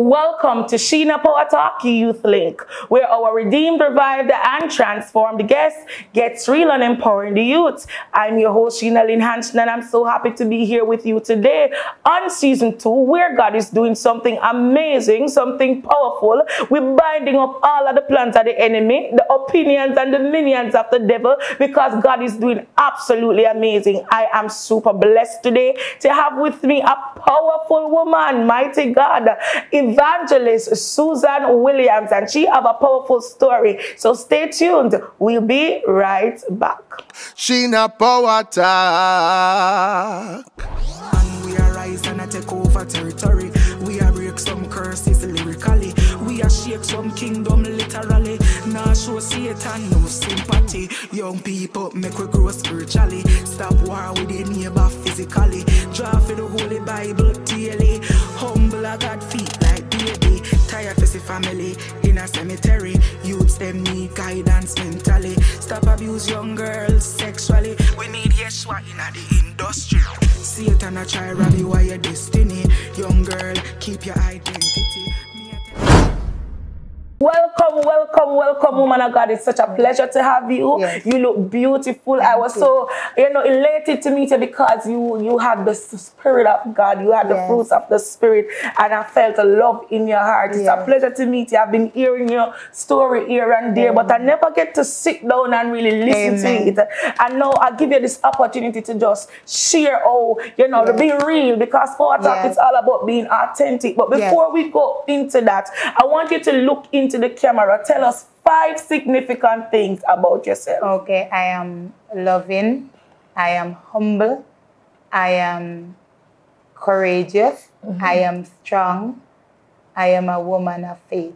Welcome to Sheena Power Talk Youth Link, where our redeemed, revived, and transformed guests gets real and empowering the youth. I'm your host, Sheena Lynn Hanson, and I'm so happy to be here with you today on season two, where God is doing something amazing, something powerful. We're binding up all of the plans of the enemy, the opinions and the minions of the devil, because God is doing absolutely amazing. I am super blessed today to have with me a powerful woman, mighty God evangelist Suzan Williams, and she have a powerful story. So stay tuned. We'll be right back. Sheena Power Talk. And we arise and I take over territory. We are break some curses lyrically. We are shake some kingdom literally. Now show Satan no sympathy. Young people make we grow spiritually. Stop war with the neighbor physically. Draw for the Holy Bible daily. Humble I got feet family in a cemetery. Youths them need guidance mentally. Stop abuse young girls sexually. We need Yeshua in the industry. Satan a try rob you of your destiny. Young girl, keep your identity. Me a tell- Welcome, welcome, welcome, woman of God. It's such a pleasure to have you. Yes. You look beautiful. I was you. so, you know, elated to meet you because you you had the spirit of God. You had the fruits of the spirit, and I felt a love in your heart. It's a pleasure to meet you. I've been hearing your story here and there, but I never get to sit down and really listen Amen. to it. And now I give you this opportunity to just share, oh, you know, to be real because Power Talk Yes. is all about being authentic. But Yes. before we go into that, I want you to look into the camera. Tell us five significant things about yourself. Okay, I am loving, I am humble, I am courageous, mm-hmm. I am strong, I am a woman of faith.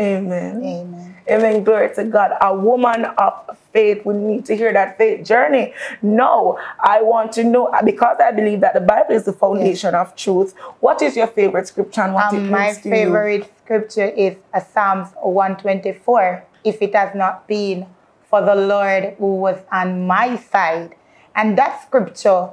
Amen. Amen. Amen. Glory to God. A woman of faith. We need to hear that faith journey. No, I want to know because I believe that the Bible is the foundation of truth. What is your favorite scripture and what it Um, my means to you? favorite scripture is uh, Psalms 124. If it has not been for the Lord who was on my side. And that scripture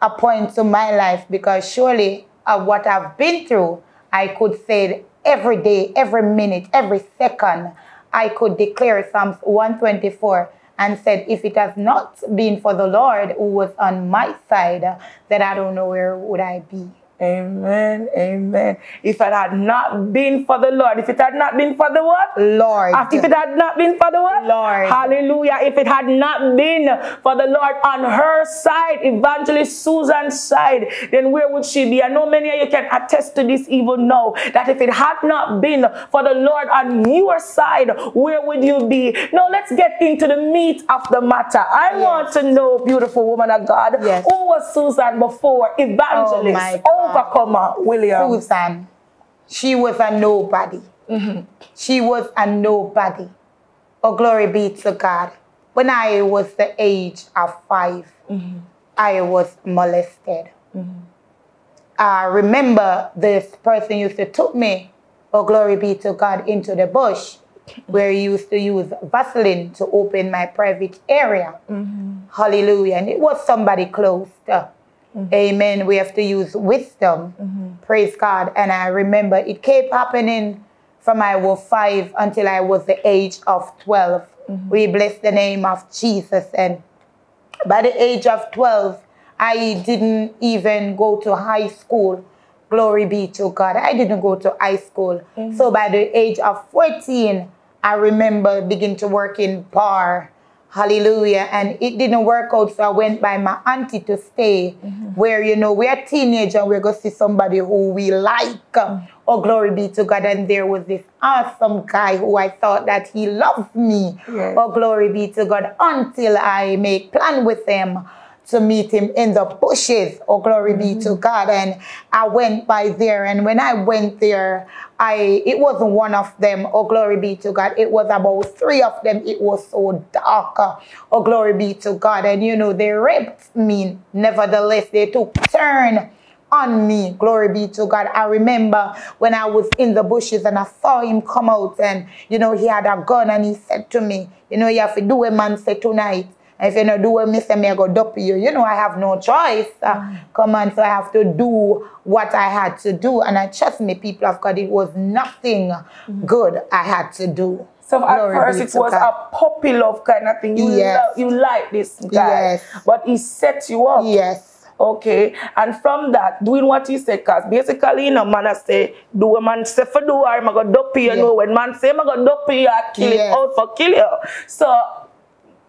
a point to my life because surely of what I've been through, I could say it every day, every minute, every second, I could declare Psalms 124 and said, if it has not been for the Lord who was on my side, then I don't know where would I be. Amen. Amen. If it had not been for the Lord, if it had not been for the what? Lord. Ah, if it had not been for the what? Lord. Hallelujah. If it had not been for the Lord on her side, Evangelist Suzan's side, then where would she be? I know many of you can attest to this even now that if it had not been for the Lord on your side, where would you be? Now let's get into the meat of the matter. I Yes. want to know, beautiful woman of God, Yes. who was Suzan before? Oh, Evangelist, my God. Overcomer, William. Suzan, she was a nobody. Mm-hmm. She was a nobody. Oh, glory be to God. When I was the age of 5 mm-hmm. I was molested. Mm-hmm. I remember this person used to took me, oh, glory be to God, into the bush where he used to use Vaseline to open my private area. Hallelujah. And it was somebody close. to. Mm-hmm. Amen. We have to use wisdom. Mm-hmm. Praise God. And I remember it kept happening from I was five until I was the age of 12. Mm-hmm. We bless the name of Jesus. And by the age of 12, I didn't even go to high school. Glory be to God. I didn't go to high school. So by the age of 14, I remember begin to work in bar. Hallelujah. And it didn't work out. So I went by my auntie to stay mm-hmm. where, you know, we're teenager and we're going to see somebody who we like. Mm. Oh, glory be to God. And there was this awesome guy who I thought that he loved me. Yes. Oh, glory be to God. Until I make plan with him to meet him in the bushes. Oh, glory be to mm-hmm. God. And I went by there. And when I went there, I it wasn't one of them. Oh, glory be to God. It was about three of them. It was so dark. Oh, glory be to God. And you know, they raped me. Nevertheless, they took turn on me. Glory be to God. I remember when I was in the bushes and I saw him come out and, you know, he had a gun and he said to me, you know, you have to do a man say tonight if you not do what me say, me I go dup you. You know, I have no choice. Uh, Come on, so I have to do what I had to do. And I trust me, people of God, it was nothing good I had to do. So at Glory first it was God. a puppy love kind of thing. You Yes. love, you like this guy, Yes. but he set you up. Yes. Okay, and from that, doing what he said, cause basically, you know, man, I say, do a man say for do, I'm gonna dopey, you Yeah. know, when man say, I'm gonna dopey you, I kill Yes. him out for kill you. So,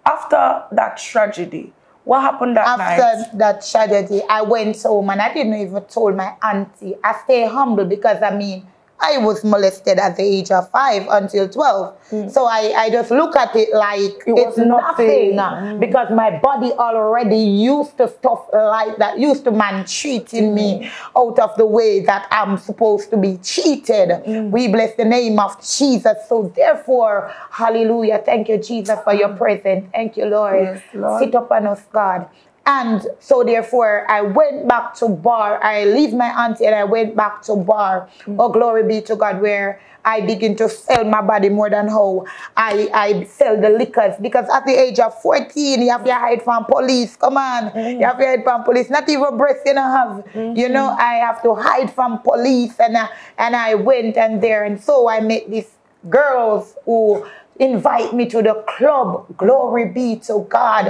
after that tragedy, what happened that night? After that tragedy, I went home and I didn't even told my auntie. I stay humble because I mean, I was molested at the age of five until 12. So I, I just look at it like Mm. It it's nothing, nothing. Mm. because my body already used to stuff like that, used to man cheating Mm. me out of the way that I'm supposed to be cheated. Mm. We bless the name of Jesus. So therefore, hallelujah. Thank you, Jesus, for your presence. Thank you, Lord. Yes, Lord. Sit upon us, God. And so therefore, I went back to bar. I leave my auntie and I went back to bar. Mm. Oh, glory be to God, where I begin to sell my body more than how I, I sell the liquors. Because at the age of 14, you have to hide from police. Come on. Mm. You have to hide from police. Not even breast you don't have. You mm-hmm. know, I have to hide from police. And I, and I went and there. And so I met these girls who invite me to the club. Glory be to God.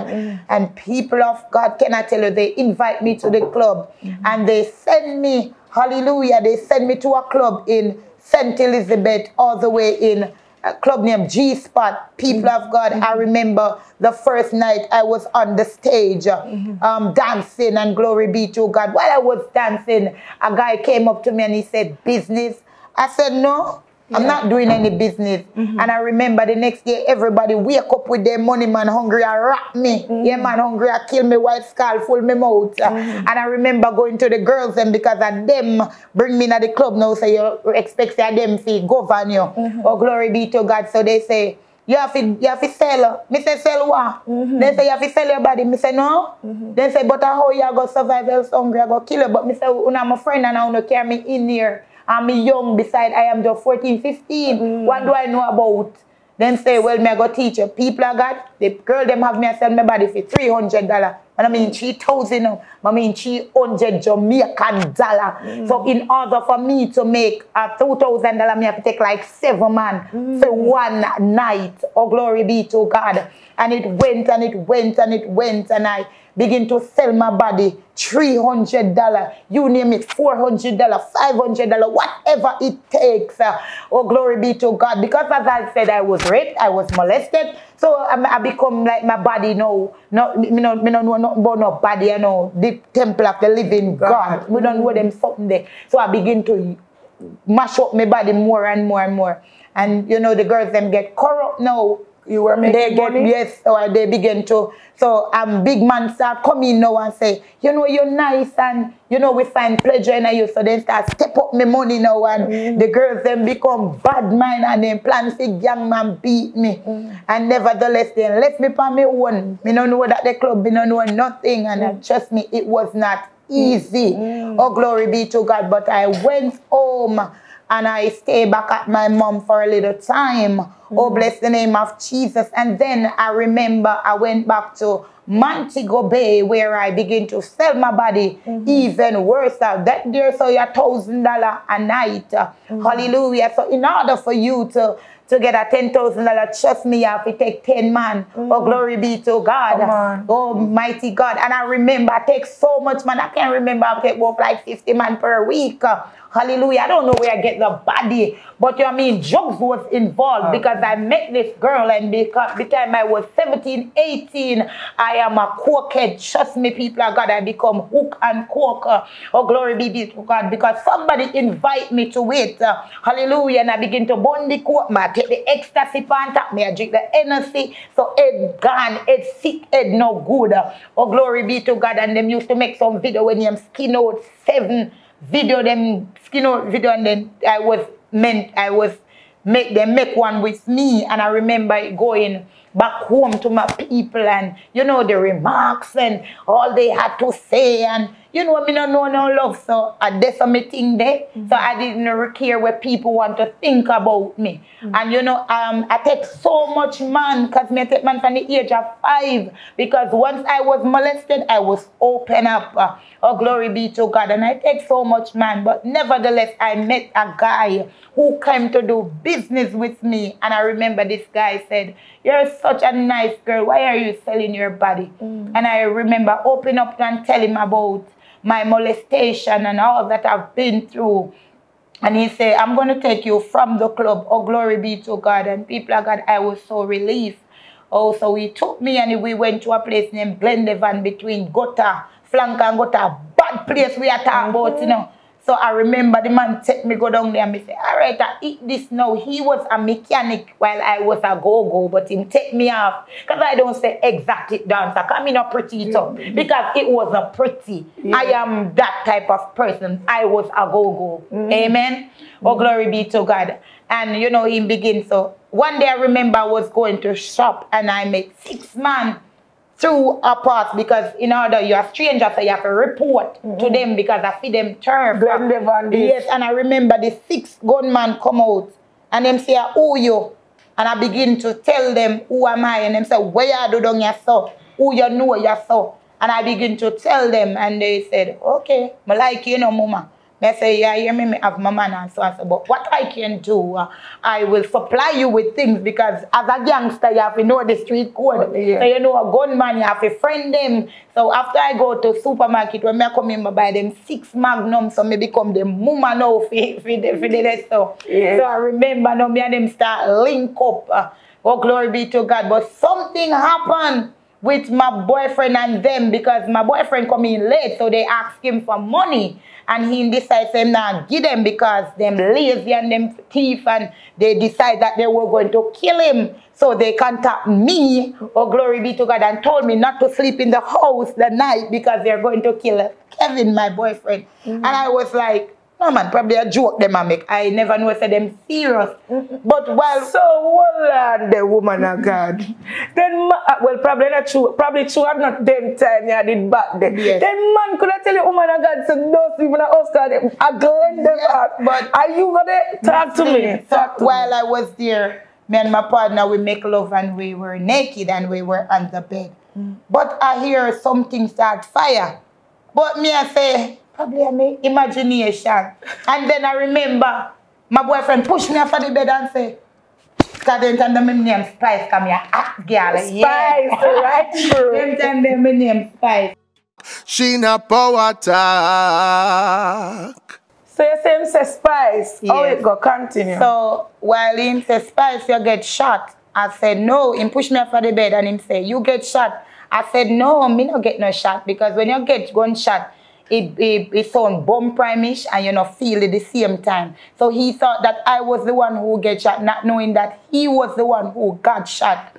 And people of God, can I tell you, they invite me to the club mm-hmm. and they send me, hallelujah, they send me to a club in St. Elizabeth, all the way in a club named G Spot. People of God, I mm-hmm. remember the first night I was on the stage mm-hmm. um, dancing, and glory be to God. While I was dancing, a guy came up to me and he said, Business. I said, No. I'm not doing any business. Mm-hmm. And I remember the next day, everybody wake up with their money, man, hungry, I rap me. Mm-hmm. Yeah, man, hungry, I kill me, white skull, full me mouth. Mm-hmm. And I remember going to the girls and because of them bring me to the club now, so you expect say them fee govern you. Oh, glory be to God. So they say, you have to, you have to sell. Me say, sell what? They say, you have to sell your body. Me say, no. They say, but how you go survive else hungry, I go kill you. But me say, una my friend and I want to carry me in here. I'm young beside, I am just 14, 15. Mm. What do I know about? Then say, well, me I go teach you. People of God, the girl them have me I sell my body for $300. And I mean 3,000, now. I mean 300 Jamaican dollar. So in order for me to make a $2,000, me have to take like seven man for one night. Oh, glory be to God. And it went and it went and it went and I begin to sell my body $300, you name it, $400, $500, whatever it takes. Uh, Oh, glory be to God. Because as I said, I was raped, I was molested. So um, I become like my body now. No, me no, me no know nothing about no body, you know, the temple of the living God. We don't know them something there. So I begin to mash up my body more and more and more. And you know, the girls them get corrupt now. You were They making get money? yes, or they begin to. So um, big man start come coming now and say, you know, you're nice and you know we find pleasure in you. So then start step up my money now and the girls then become bad mind and then plan to young man beat me. And nevertheless, then left me on my own. Me don't know that the club, me don't know nothing. And uh, trust me, it was not easy. Oh, glory be to God. But I went home and I stay back at my mom for a little time. Oh, mm. bless the name of Jesus. And then I remember I went back to Montego Bay where I begin to sell my body mm-hmm. even worse. That there so a thousand dollar a night. Uh, Hallelujah. So in order for you to to get a ten thousand dollar, trust me, you have to take ten man. Oh, mm. glory be to God. Oh, mighty God. And I remember I take so much man. I can't remember I take both like 50 man per week. Hallelujah. I don't know where I get the body. But you know what I mean, drugs was involved because I met this girl and because the time I was 17, 18, I am a cokehead. Trust me, people of God, I become hook and coke. Uh, Oh, glory be to God. Because somebody invite me to it. Uh, hallelujah. And I begin to burn the coke. I take the ecstasy pan top me. I drink the energy. So head gone, head sick, head no good. Uh, Oh, glory be to God. And them used to make some video when you skin out seven video, them skin out video. And then I was meant, I was make them make one with me and I remember going back home to my people and you know the remarks and all they had to say and you know, me no know no love, so I did something there. So I didn't care what people want to think about me. And you know, um, I take so much man, cause me I take man from the age of five. Because once I was molested, I was open up. Uh, oh, glory be to God. And I take so much man, but nevertheless, I met a guy who came to do business with me. And I remember this guy said, You're such a nice girl. Why are you selling your body? And I remember opening up and tell him about my molestation and all that I've been through. And he said, I'm going to take you from the club. Oh, glory be to God. And people of God, I was so relieved. Oh, so he took me and we went to a place named Glendevon between Gota, Flank and Gota. Bad place we are talking about, you know. So I remember the man take me go down there and me say, all right, I eat this now. He was a mechanic while I was a go-go, but him take me off. Because I don't say exotic dancer. Because me not pretty mm. it up. Because it wasn't pretty. I am that type of person. I was a go-go. Mm. Amen. Oh, mm. glory be to God. And you know, he begins so one day I remember I was going to shop and I met six man through a pass because in order you're a stranger, so you have to report to them because I feed them this. Yes, and I remember the six gunman come out and them say, who you? And I begin to tell them who am I, and them say, where you do down your? Who you know your so? And I begin to tell them, and they said, okay, I like you know, mama. They say, yeah, me, me have my man and so on. So, but what I can do, uh, I will supply you with things because as a gangster, you have to know the street code. Yeah. So you know a gunman, you have to friend them. So after I go to supermarket, when I come in, I buy them six magnums, so me become the mama now for, for, the, for the rest. So, Yeah. so I remember now me and them start link up. Uh, oh, glory be to God. But something happened with my boyfriend and them because my boyfriend come in late, so they asked him for money. And he decided to not give them because them lazy and them thief and they decide that they were going to kill him. So they contact me, oh glory be to God, and told me not to sleep in the house the night because they're going to kill Kevin, my boyfriend. And mm. I was like, no man, probably a joke them I make. I never know say them serious. But while So hold on, the woman of God. Then, ma- uh, well, probably not true. Probably true. I'm not them time you did back then. Yes. Then man could I tell you, woman of God, so those even a Oscar, them, I glend them Yes, out. but- are you gonna talk to me? Talk to while me. I was there, me and my partner we make love and we were naked and we were on the bed. But I hear something start fire. But me I say, probably a me imagination. And then I remember my boyfriend pushed me off of the bed and say, Cause them time them my name Spice come here, hot girl. Spice, right through. Them time them my name Spice. Sheena Power Talk. So you say him say spice. How Yes. it go continue? So while him say, Spice, you get shot. I said, no. Him push me off of the bed and him say, you get shot. I said, no, me not get no shot because when you get gunshot, it, it, it sound bomb primish and you know feel it the same time. So he thought that I was the one who get shot, not knowing that he was the one who got shot.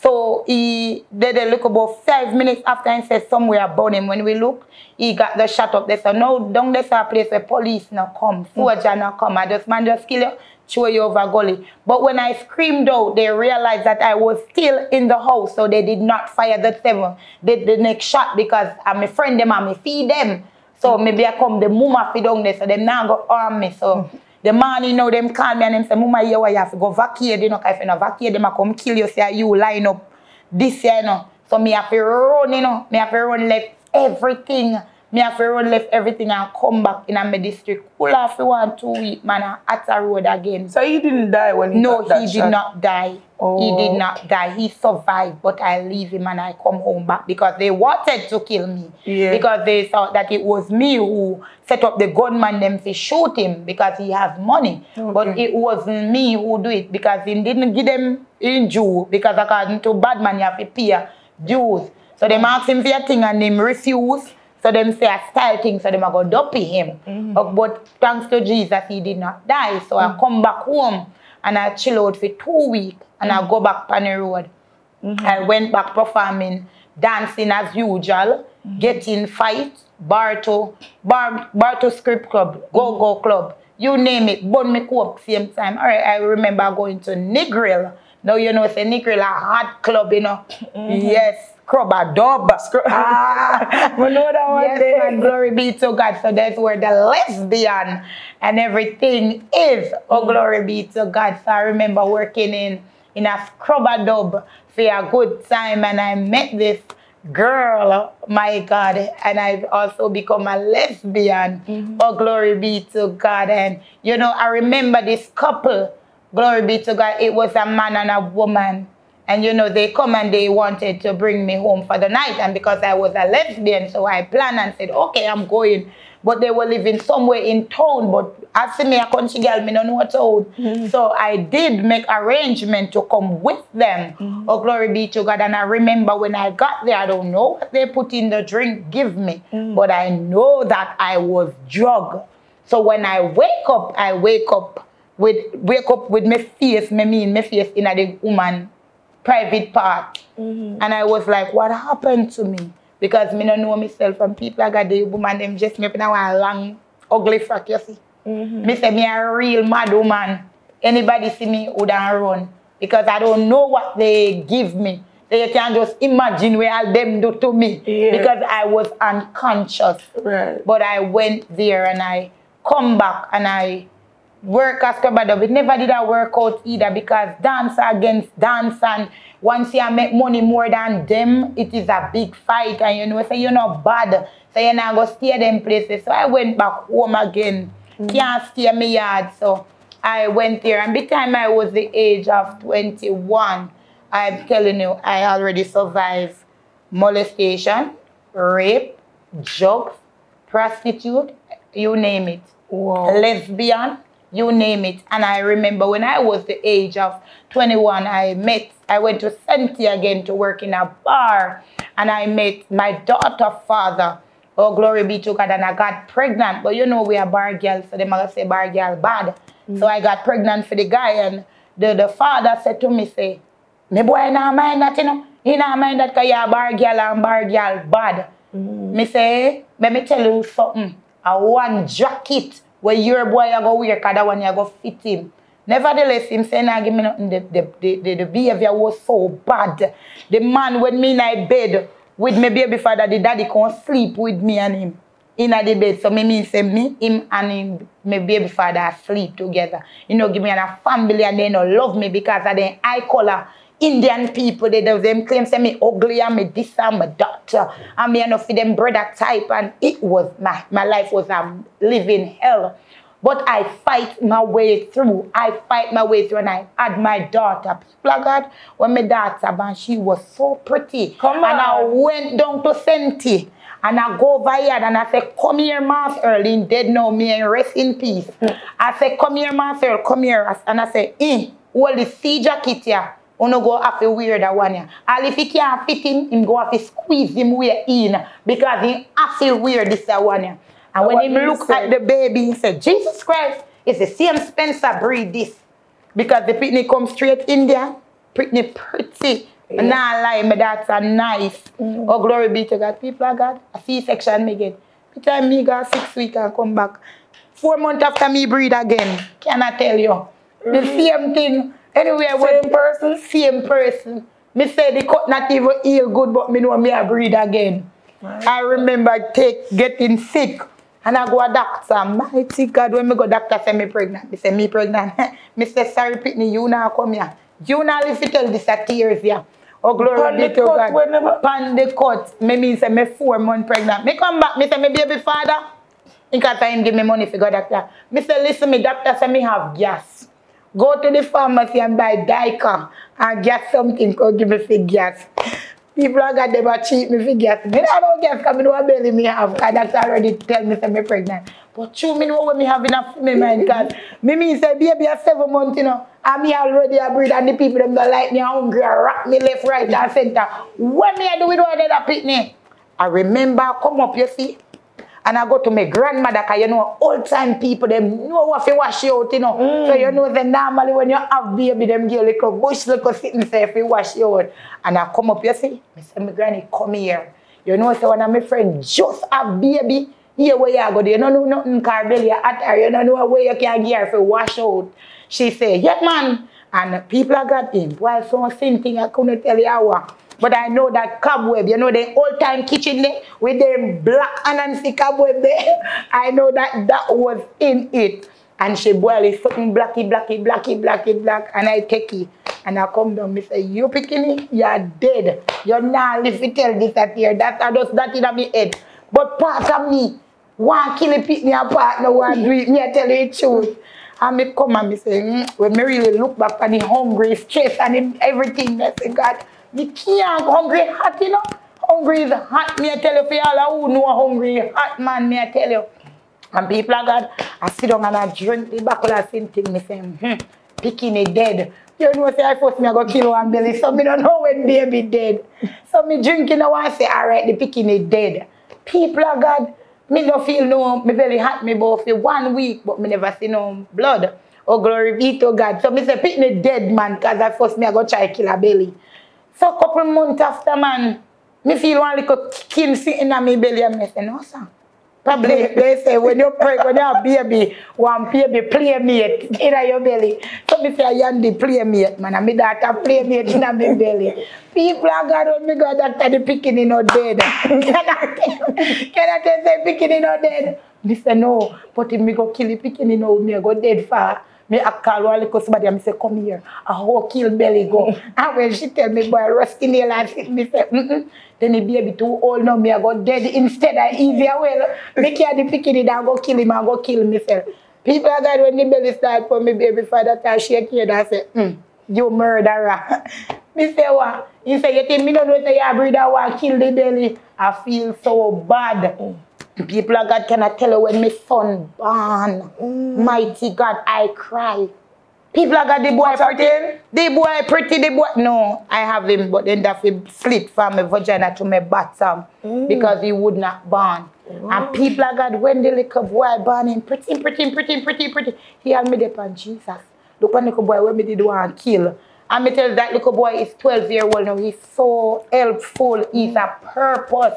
So he did a look about five minutes after and said somewhere about him. When we look, he got the shot up there. So now down there's a place where police now come, soldier now come. I just man just kill you, over gully. But when I screamed out, they realized that I was still in the house, so they did not fire the seven. They the next shot because I'm a friend them and me feed them. So maybe I come the mama feed down there, so them now go arm me. So the man, you know, them call me and them say, Mama, you, have to go vacate, you know, if you not vacate, them a come kill you, say you line up this year, you know. So me have to run, you know, me have to run left everything. Me have to run left everything and come back in my district. Cool off for one, two weeks, man, and at a road again. So he didn't die when he No, got that he did shot? not die. He Oh. did not die. He survived, but I leave him and I come home back because they wanted to kill me. Yeah. Because they thought that it was me who set up the gunman them to shoot him because he has money. But it wasn't me who do it because he didn't give them in Jew because according to bad man you have to pay dues. So they ask him for a thing and him refuse. So them say a style thing, so them a go dopey him. Uh, But thanks to Jesus, he did not die. So I mm. come back home and I chill out for two weeks and I mm. go back on the road. Mm-hmm. I went back performing, dancing as usual, mm-hmm. getting fight, bar to bar, bar to script club, go go club, you name it, bun me coke same time. All right, I remember going to Negril. Now you know say Negril a hot club, you know. Yes. Dub. Ah, we know that one Yes, day. man, glory be to God. So that's where the lesbian and everything is. Oh, glory be to God. So I remember working in in a dub for a good time, and I met this girl, my God, and I've also become a lesbian. Oh, glory be to God. And you know, I remember this couple. Glory be to God. It was a man and a woman. And you know, they come and they wanted to bring me home for the night. And because I was a lesbian, so I planned and said, okay, I'm going. But they were living somewhere in town. But as me, a country girl, me don't know what town. Mm-hmm. So I did make arrangement to come with them. Mm-hmm. Oh, glory be to God. And I remember when I got there, I don't know what they put in the drink, give me. Mm. But I know that I was drugged. So when I wake up, I wake up with wake up with my face, me mean my face in a the woman private part. Mm-hmm. And I was like, what happened to me? Because me don't know myself and people like got the woman them just me up in a long ugly frock, you see. Mm-hmm. Me say me a real mad woman. Anybody see me would run. Because I don't know what they give me. They can just imagine what all them do to me. Yeah. Because I was unconscious. Right. But I went there and I come back and I work as dub. It never did I work out either because dance against dance and once you make money more than them, it is a big fight and you know, say you're not bad. So you're not gonna stay them places. So I went back home again. Mm. Can't stay my yard. So I went there and by the time I was the age of 21, I'm telling you, I already survived molestation, rape, drugs, prostitute, you name it. Wow. Lesbian, you name it. And I remember when I was the age of 21, I met, I went to Senti again to work in a bar. And I met my daughter father. Oh, glory be to God. And I got pregnant. But you know, we are bar girls, so they might say bar girl bad. So I got pregnant for the guy. And the, the father said to me, say, me boy not mind that, you know. He not mind that because you're a bar girl and bar girl bad. Mm. Me say, let me tell you something. I want jacket where your boy you go wear, because that one you go fit him. Nevertheless, him say, nah, give me nothing. The, the, the, the, behavior was so bad. The man when me in a bed with my baby father, the daddy can't sleep with me and him in the bed. So me mean say me, him and him, my baby father sleep together. You know, give me a family and they don't love me because of the eye color. Indian people, they do them claim say me ugly and me this and my daughter. And me enough for them brother type and it was my my life was a living hell. But I fight my way through. I fight my way through and I had my daughter. People of God, when my daughter born, she was so pretty. Come And I went down to Senti and I go over here and I say, come here, Master Earl, in dead now, me and rest in peace. I say, come here, Master Earl, come here. And I say, eh, hold the sea jacket here. Uno go have to wear that one here. And if he can't fit him, him go have to squeeze him way in because he have to wear this one here. And when he look say? at the baby, he said, Jesus Christ, it's the same Spencer breed this. Because the pitney come straight in there, pretty pretty. Yeah. Nah lie, my that's a nice. Mm. Oh glory be to God. People of God, a C-section me get. The time me go six weeks and come back. Four months after me breed again. Can I tell you? The mm-hmm. same thing. Mm-hmm. Same person? Same person. Me say the cut not even heal good, but me know me a breed again. I remember take getting sick. And I go a doctor, mighty God, when me go doctor say me pregnant. Me say me pregnant. me say sorry Pitney, you now come here. You now if you tell this a tears here. Oh glory be the to God. whenever- Pan the cut. Me mean say me four month pregnant. Me come back, me say me baby father. Because him give me money for go doctor. Me say listen me doctor say me have gas. Go to the pharmacy and buy Dyka and get something go give me for gas. People are got them a cheat me for gas. Me not know gas because me know what belly me have. Because doctor already tell me say me pregnant. But true, me know what me have enough for me mind. Because me mean say baby a seven months, you know. And me already a breed and the people them don't like me hungry and rock me left, right and center. What me I do with all that pitney? I remember I come up, you see. And I go to my grandmother, because you know, old time people, them know what to wash you out, you know. Mm. So you know, that normally when you have baby, them give little bush, little sitting say if you wash out. And I come up, you see, I say, my granny, come here. You know, so one of my friends just have baby, here where you go, you don't know nothing, car belly at her, you don't know where you can get her for wash out. She say, yeah, man. And people are got him. Why so same thing I couldn't tell you how. But I know that cobweb, you know the old time kitchen there with them black Anansi cobweb there. I know that that was in it. And she boil it something blacky, blacky, blacky, blacky, black. And I take it. And I come down, me say, you picking it? You're dead. You're not if you tell this that here. That I just that in my head. But part of me, want kill a pick me apart, no want do it. Me I tell you the truth. And me come and me say, mm, when me really look back on the hungry, stress and everything, I say, God, me can't hungry hot, you know. Hungry is hot, me I tell you, for all who know hungry hot, man, me I tell you. And people are God, I sit down and I drink the of same thing, me say, hmm, picking it dead. You know, say I first me I go kill one belly, so me don't know when baby dead. So me drinking, I want to say, all right, the picking it dead. People are God, me no feel no, me belly hot me about for one week, but me never see no blood. Oh, glory be to God. So me say, pick me dead, man, because at first me I go try kill a belly. So a couple months after, man, me feel one little skin sitting on me belly, and me say, no, sir. Probably they say when you pray, when you have baby, one baby playmate in your belly. So me say, I am the playmate, man. And me daughter playmate in my belly. People are God when me go doctor the picking in no dead. can I tell, I tell say picking in no dead? Me say no, but if me go kill the picking in no, me go dead far. Me I call one little somebody and me say, come here. I how kill belly go. and when she tell me, boy, rusty nail and sit, me say, mm-mm. Then the baby too old now, me I go dead instead of easier well. Me carry the picking it and go kill him and go kill myself. People are God when the belly start for me baby father time shake head and say, mm, you murderer. me say what? He say, you think me don't know say your brother want kill the belly? I feel so bad. People of God cannot tell you when my son born. Mighty God, I cry. People of God, the boy pretty. The boy pretty, the boy. No, I have him, but then that he split from my vagina to my bottom because he would not born. And people of God, when the little boy born him, pretty, pretty, pretty, pretty, pretty, he had me there on Jesus. Look at little boy when me did want to kill. And me tell that little boy is 12 year old now. He's so helpful. He's a purpose.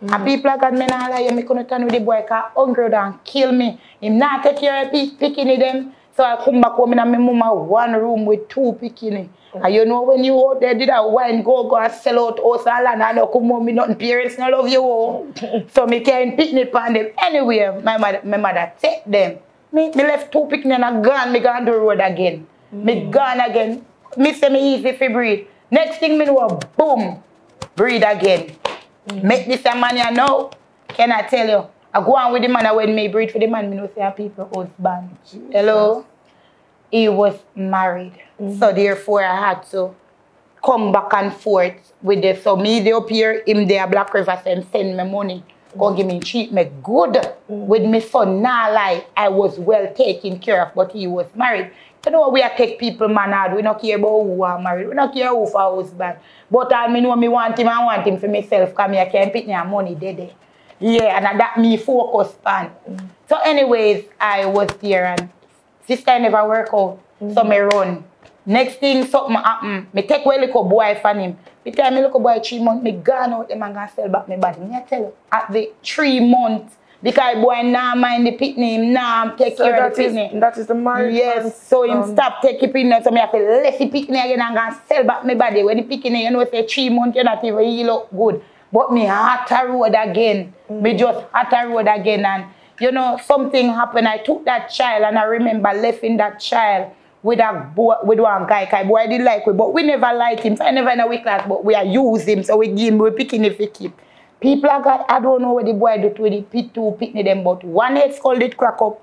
And people like God, me not lie, me couldn't turn with the boy because hungry and kill me. Him not take care of pick, picking them. So I come back home and my mama one room with two picking. Mm. And you know when you out there did a wine, go go and sell out house and land and no come home, me nothing parents no love you. Oh. all. so me can't picnic on them anywhere. My mother, my mother take them. Me, me left two picnic and I gone, me gone the road again. Me mm. gone again. Me say me easy for breathe. Next thing me know, boom, breathe again. Mm-hmm. Make this a man you know. Can I tell you? I go on with the man and when me breathe for the man, me know say a people husband. Hello? He was married. Mm-hmm. So therefore I had to come back and forth with the So me they up here, him there Black River and send me money. Go mm-hmm. give me treat me good. With my son, nah like I was well taken care of, but he was married. You know, we are take people man. We don't care about who are married. We don't care who for husband. But I mean, when me want him, I want him for myself, because me I can't pick my money there. Yeah, and that me focus on. So anyways, I was there and sister never work out. So me mm-hmm. run. Next thing something happen. Me take away little boy from him. Me tell me little boy three months, me gone out them and gonna sell back my body. Me I tell you, at the three months, because boy now mind the pitney, him now take So care of the is, pitney. that is the marriage Yes, so him um, stop it in so me have to left the picnic again and go sell back my body. When the picnic, you know, say three months, you not even heal up good. But me hot a road again. Me just hot a road again and you know, something happened. I took that child and I remember leaving that child with a boy, with one guy, guy boy I did like him, but we never liked him. So I never know we class, but we are use him, so we give him, we picking if we keep. People are got, I don't know what the boy do to the pit two pitney them, but one head skull did crack up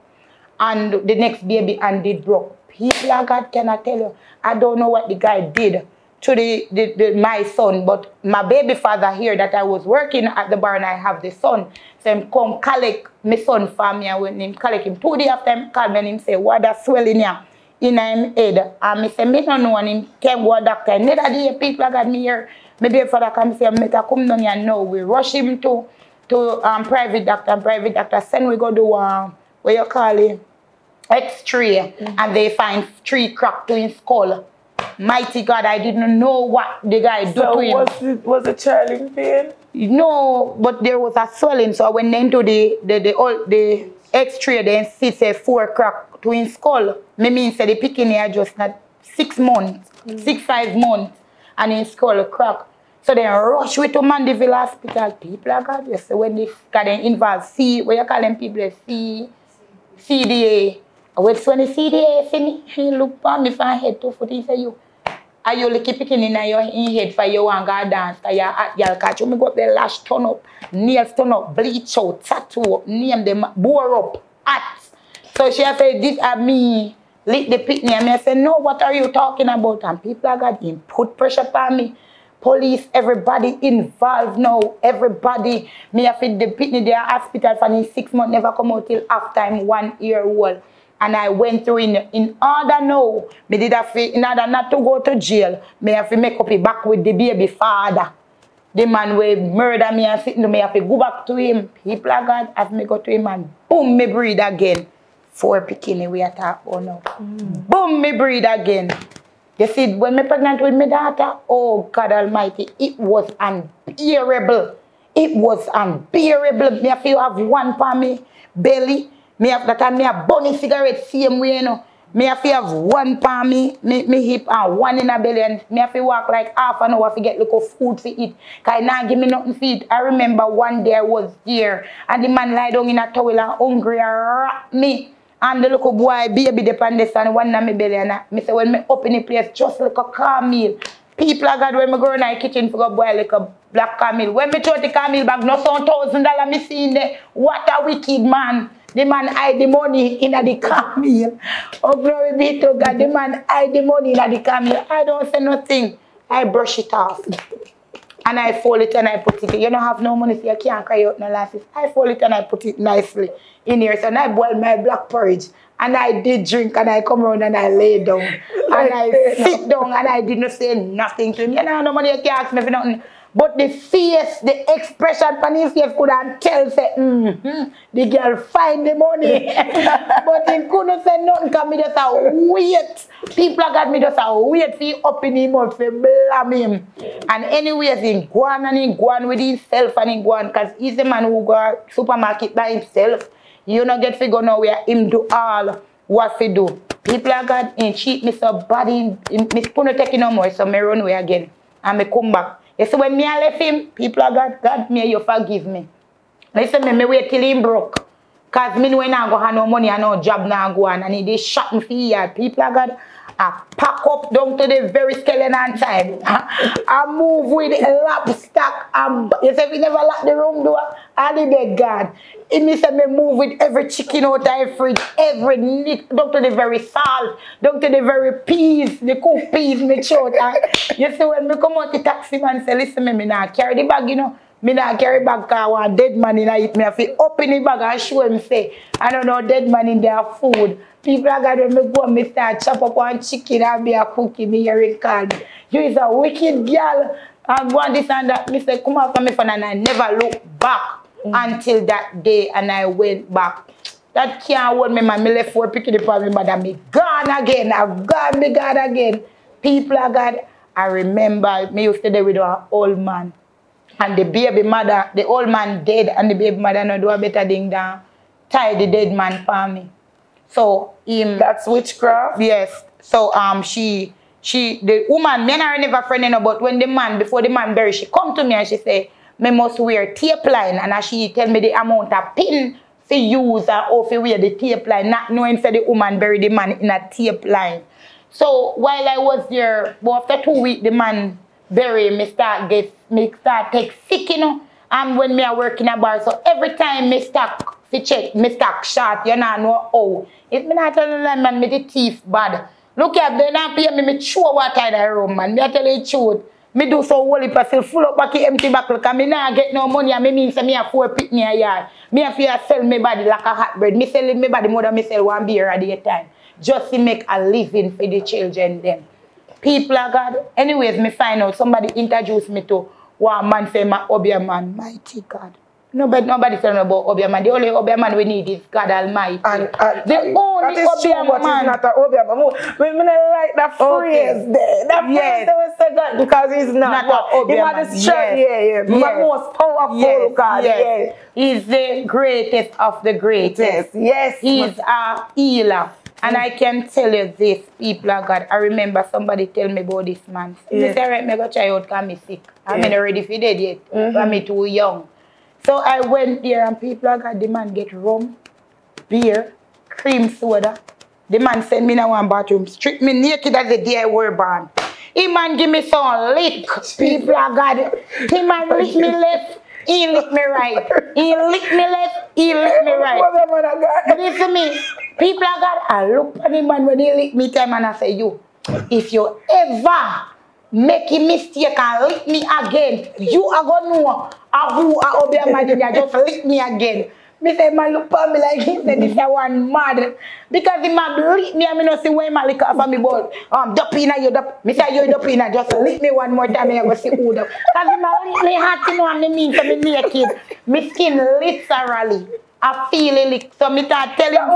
and the next baby and did broke. People are God cannot tell you. I don't know what the guy did to the, the, the my son, but my baby father here that I was working at the bar and I have the son. So him come collect my son for me and when him collect him two days after him call me and him say, what that swelling here in him head. And me say, me no know and him came go doctor. Another day people got me here. My baby father come say, me come down here now. We rush him to to um, private doctor private doctor send we go do um, what you call it x-ray and they find three crack to his skull. Mighty God, I didn't know what the guy do So to him. was it, was the child in pain? No, but there was a swelling. So I went into the the the, all, the X-ray, then see say four crack to his skull. Me mean say the picking here just not six months, six five months, and his skull crack. So they rush with to Mandeville Hospital. People are God. See, when they got them involved, see, what you call them people, eh, see, CDA. Well, when the CDA see me, he look at me from head to foot, he say, you, are you lucky picking in your head for you want to dance, because you're at ah, y'all catch you, me go up there, lash turn up, nails turn up, bleach out, tattoo up, name them, bore up, hat. So she say, this are me, lick the picnic, and I say, no, what are you talking about? And people are got put pressure on me police, everybody involved now, everybody. Me have to the pitney there hospital for six months, never come out till after I'm one year old. And I went through in in order now, me did have in order not to go to jail, me have to make up it back with the baby father. The man will murder me and sitting me I have to go back to him. People of God, as me go to him and boom, me breathe again. Four bikini we attack oh no. Mm. Boom, me breathe again. You see, when me pregnant with my daughter, oh God Almighty, it was unbearable. It was unbearable. Me have to have one for me belly. Me have that time me have bunny cigarette same way, you know. Me have to have one for me, me, me hip and one in a belly and me have to walk like half an hour to get little food to eat. Cause now give me nothing to eat. I remember one day I was there and the man lie down in a towel and hungry and wrap me. And the little boy baby depend this and one in my belly and I, say when me open the place just like a car meal. People are God when me go in the kitchen for go boil like a black camel. When me throw the camel bag, no some thousand dollar me see in there. What a wicked man. The man hide the money in the camel. Oh glory be to God. The man hide the money in the camel. I don't say nothing. I brush it off. and I fold it and I put it. You don't have no money, so you can't cry out no lasses. I fold it and I put it nicely in here. So I boil my black porridge and I did drink and I come around and I lay down and I sit down and I didn't say nothing to him. You know, no money you can't ask me for nothing. But the face, the expression on his face could have tell say, mm -hmm, the girl find the money. but he couldn't say nothing because me just a wait. People got me just a wait for open him up for blame him. And anyways, he go on and he go on with himself and he go on because he's the man who go supermarket by himself. You don't get go nowhere. Him do all what he do. People are God in cheat me so body. Me couldn't take it no more. So me run away again. And me come back. They say, when me I left him, people are God, God may you forgive me. They say, me, me wait till him broke. Because me know I go have no money and no job now go on. And he, they shot me for years. People are God, I pack up down to the very skeleton time. I move with a lap stack. And you say we never lock the room door. I did beg God. It means that me move with every chicken out of fridge, every nick, down to the very salt, down to the very peas, the cooked peas me choke. you see when me come out the taxi man say, listen me, me now carry the bag, you know. Me not carry bag car one dead man in it. Me have to open the bag and show him say, I don't know dead man in their food. People are going to go and me start chop up one chicken and be a cookie me here in card. You is a wicked girl. And and this and that. Me say, come out from me phone and I never look back mm. until that day and I went back. That can't hold me, man. Me left for picking the problem, mother. Me gone again. I've gone, me gone again. People are God. I remember me used to there with an old man. And the baby mother, the old man dead, and the baby mother no do a better thing than tie the dead man for me. So him That's witchcraft? Yes. So um she she the woman, me and her never friend enough, but when the man, before the man bury, she come to me and she say, me must wear tape line and as she tell me the amount of pin for use or how for wear the tape line, not knowing say the woman bury the man in a tape line. So while I was there, but after two weeks the man bury me start get me start take sick, you know. And when me are working a bar, so every time me stop to check, me stock short, you know, know how. If me not telling them, man, me the teeth bad. Look at they not pay me, me chew water in the room, man. Me I tell you the truth. Me do so whole heap full up back empty back because me not get no money and me mean say me have four pit me a yard. Me have to sell me body like a hot bread. Me sell me body more than me sell one beer at the time. Just to make a living for the children them. People are God. Anyways, me find out somebody introduced me to one man say my Obeah man. Mighty God. Nobody, nobody tell me about Obeah man. The only Obeah man we need is God Almighty. And, and the only that is Obeah true, but man. it's not an Obeah man. We, we don't like that phrase Okay. there. That Yes. phrase that was said that because he's not. Not but he was man. Yes. yeah, yeah. But Yes. most powerful Yes, God, yes. yes. He's the greatest of the greatest. Yes, yes. He's a healer And I can tell you this, people of God. I remember somebody tell me about this man. Yeah. Me say, right, me go try out because me sick. I'm Yeah. not ready for dead yet. But me too young. So I went there and people of God, the man get rum, beer, cream soda. The man send me in one bathroom, strip me naked as the day I were born. He man give me some lick, people of God. He man lick me left, he lick me right. He lick me left, he lick me right. Listen me, people of God, I look at the man when he lick me time and I say, you, if you ever make a mistake and lick me again, you are gonna know uh, who I obey my just lick me again. Me say, man, look at me like he said, this is one mad. Because the man lick me and me no see where my lick off of me ball. Um, dup in you dup. Me say, you dup in just lick me one more time and I go see who dup. Because the man lick me hard, you know, and me mean to me naked. Me skin literally. I feel it. So me start tell him.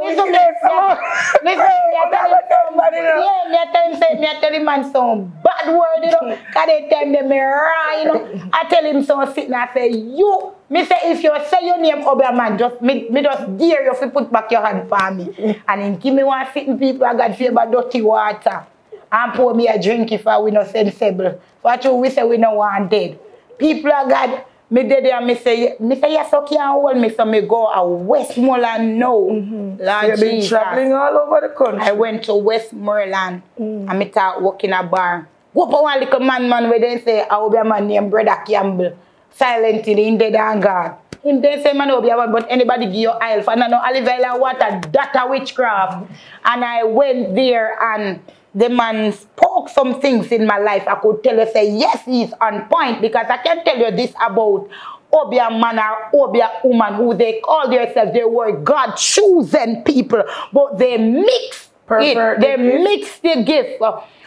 Listen, listen, me I tell him some, yeah, me tell him say, me tell him man some bad word, you know. Cause they tell me me right, you know. I tell him some sit and I say, you, me say if you say your name Obeah man, just me, me just dare you to put back your hand for me. And then give me one sitting people I got favor dirty water. And pour me a drink if I we no sensible. What you we say we no want dead. People are God, me dead there, me say, me say, yes, okay, and hold me, so me go a Westmoreland now. Mm-hmm. Lord You've been Jesus. traveling all over the country. I went to Westmoreland mm. and me start work in a bar. Go up one little man, man, where they say, I will be a man named Brother Campbell. Silent in him dead and gone. Him they say, man, I will be a man, but anybody give you oil for no olive oil and water, that a witchcraft. And I went there and the man spoke some things in my life. I could tell you, say, yes, he's on point because I can tell you this about Obeah man or Obeah woman who they call themselves, they were God chosen people, but they mix Pervert it. They the gift. mixed the gift.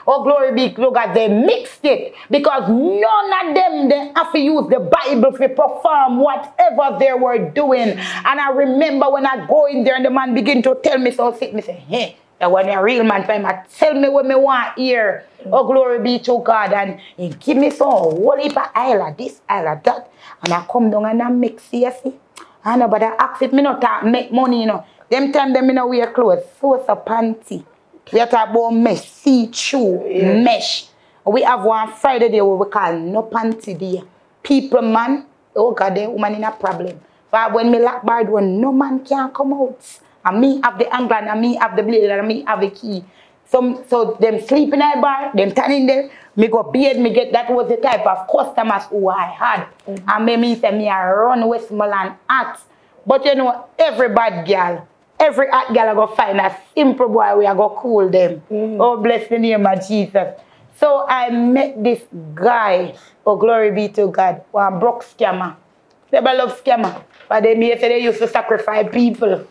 Oh, glory be to God. They mixed it because none of them they have to use the Bible to perform whatever they were doing. And I remember when I go in there and the man begin to tell me so sick, me say, hey, that when a real man find I tell me what me want hear. Oh, glory be to God. And he give me some whole heap of aisle of this, of that. And I come down and I mix, you see. Ah, I know, but I ask if me not talk make money, you know. Them time them me no wear clothes. So it's a panty. We are talk about mesh, see-through, mesh. We have one Friday day where we call no panty day. People man, oh God, the woman in a problem. But when me lock bar door, no man can come out. And me have the angle and me have the blade and me have the key. Some so them sleep in a bar, them standing there, me go bed, me get that was the type of customers who I had. Mm-hmm. And me me say me a run Westmoreland at. But you know, every bad girl, every hot girl I go find a simple boy we I go cool them. Mm-hmm. Oh bless the name of Jesus. So I met this guy, oh glory be to God, one broke scammer. They love scammer. But they me say they used to sacrifice people.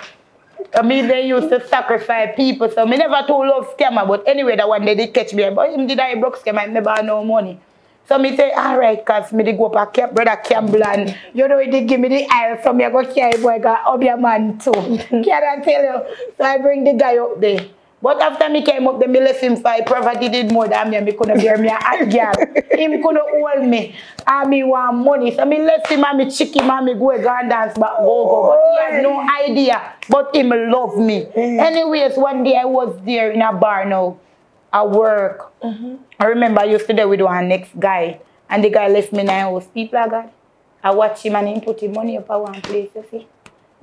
I mean, they used to sacrifice people, so me never too love scammer. But anyway, that one day they catch me, but him did I broke scammer, I never had no money. So me say, all right, cause me dey go up a Camp, brother Campbell and you know, he did give me the aisle, so me I go carry boy, got up your man too. Can I tell you? So I bring the guy up there. But after me came up the me left him for poverty did more than me, and me couldn't bear me a hot girl. him couldn't hold me. And me want money. So me left him and me chick him and me go go and dance back go go. But he had no idea. But him love me. Mm. Anyways, one day I was there in a bar now. I work. Mm-hmm. I remember I used to there with one next guy. And the guy left me in the house. People are God. I watch him and him put him money up at one place, you see.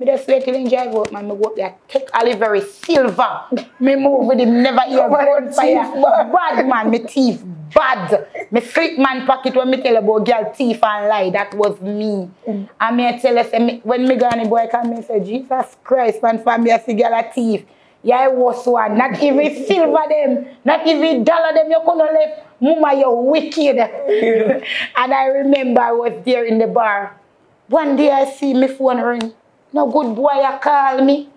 Me just wait till drive out, man. Me go up there, take Oliver silver. me move with him, never hear gun fire. Bad man, me thief, bad. Me sleep man pocket when me tell about girl thief and lie. That was me. And me I tell say, me, when me go on the boy come, me say, Jesus Christ, man, for me I see girl a thief. Yeah, I was one. Not even silver them, not even dollar them. You couldn't left. Mama, you wicked. and I remember I was there in the bar. One day I see my phone ring. No good boy, I call me.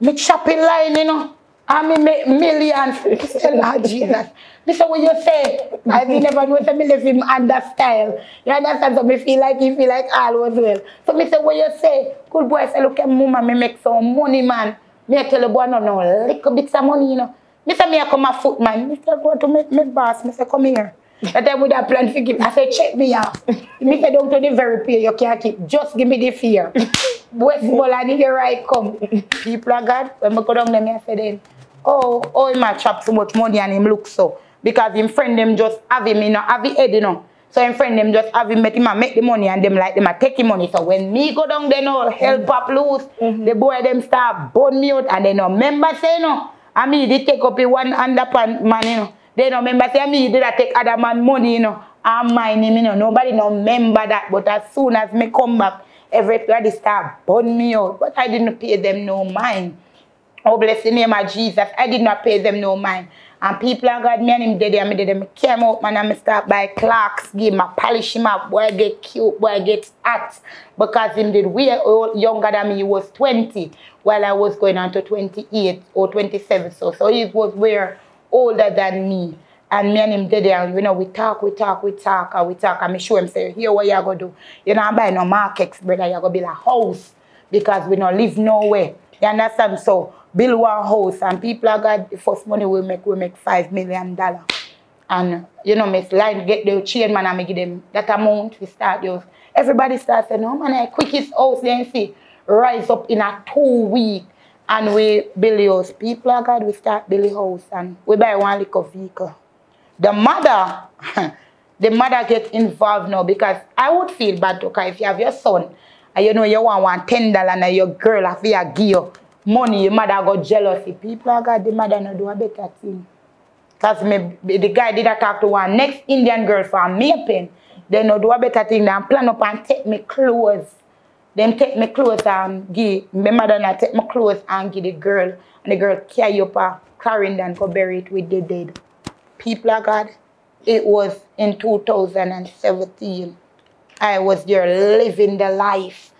Me shopping line, you know. And me make millions. I ah, say, Lord Jesus. Me say, what you say? I never know, say, me live him under style. You understand? So me feel like he feel like all was well. So me say, what you say? Good boy, say, look at mama, me make some money, man. Me I tell the boy, no, no, little bits of money, you know. Me say, me I come a foot, man. Me say, go to me, me boss. Me say, come here. That time with that plan to give, I said, check me out. me say, don't to the very pay you can't keep. Just give me the fear. Westmoreland, here I come. People are God. When I go down there, I say then, oh, oh, he might chop so much money and him look so. Because him friend them just have him, you know, have his head, you know. So him friend them just have him make him a make the money and them like them a take him money. So when me go down there no help mm-hmm. up loose, mm-hmm. the boy them start burn me out and they no member say no. I mean they take up a one underpant man, you know. They no remember say me did I take other man money, you know. And mine you know. Nobody no member that. But as soon as me come back, everybody start burn me out. But I didn't pay them no mind. Oh, bless the name of Jesus. I did not pay them no mind. And people are God, me and him did it, and me did it. Me came out, man, and me start buy Clarks, give him, I polish him up, boy get cute, boy get hot. Because him did way old, younger than me, he was 20, while I was going on to 28 or 27. So, so he was way older than me. And me and him did it, and you know, we talk, we talk, we talk, and we talk, and me show him, say, here what you gonna do. You know, I'm buying no markets, brother, you gonna build a house, because we don't live nowhere. You understand? So, build one house and people are got the first money we make, we make five million dollar. And you know, Miss Line get the chain man and me give them that amount we start those. Everybody starts saying, no man, I quickest house then see rise up in a two week and we build house. People are God, we start build house and we buy one little vehicle. The mother, the mother get involved now because I would feel bad okay, if you have your son and you know you want one ten dollar and your girl have to give you money, your mother got jealousy. People oh are got the mother not do a better thing. Because me, the guy did I talk to one next Indian girl from May Pen. They not do a better thing than plan up and take me clothes. Them take me clothes and give, my mother not take my clothes and give the girl. And the girl carry up a Clarendon go bury it with the dead. People are God. It was in 2017. I was there living the life.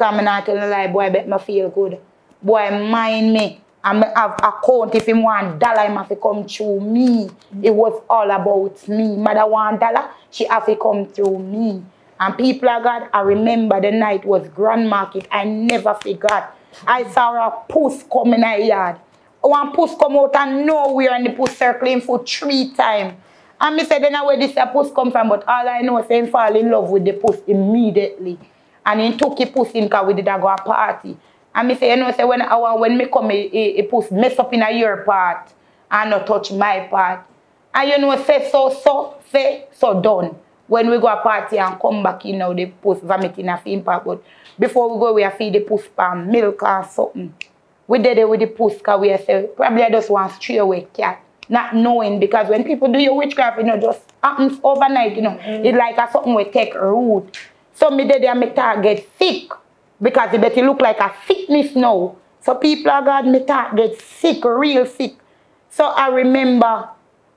I'm not telling a lie, boy, I bet me feel good boy mind me. I have account if him want dollar, have to come through me. It was all about me. Mother want dollar, she have to come through me. And people of God, I remember the night was Grand Market. I never forgot. I saw a puss come in a yard. One puss come out and nowhere and the puss circling for three times. And me said, then where this a puss come from? But all I know is him fall in love with the puss immediately. And he took the puss in because we did a go a party. And me say, you know, say when I when me come, it, it, it mess up in a your part and not touch my part. And you know, say so, so, say so done. When we go a party and come back, you know, they post vomiting a film. But before we go, we feed the post pan milk or something. We did it with the post because we say, probably I just want straight away cat. Not knowing because when people do your witchcraft, you know, just happens overnight, you know. Mm. It's like a something will take root. So me did and me target sick because it better look like a sickness now. So people are God me start get sick, real sick. So I remember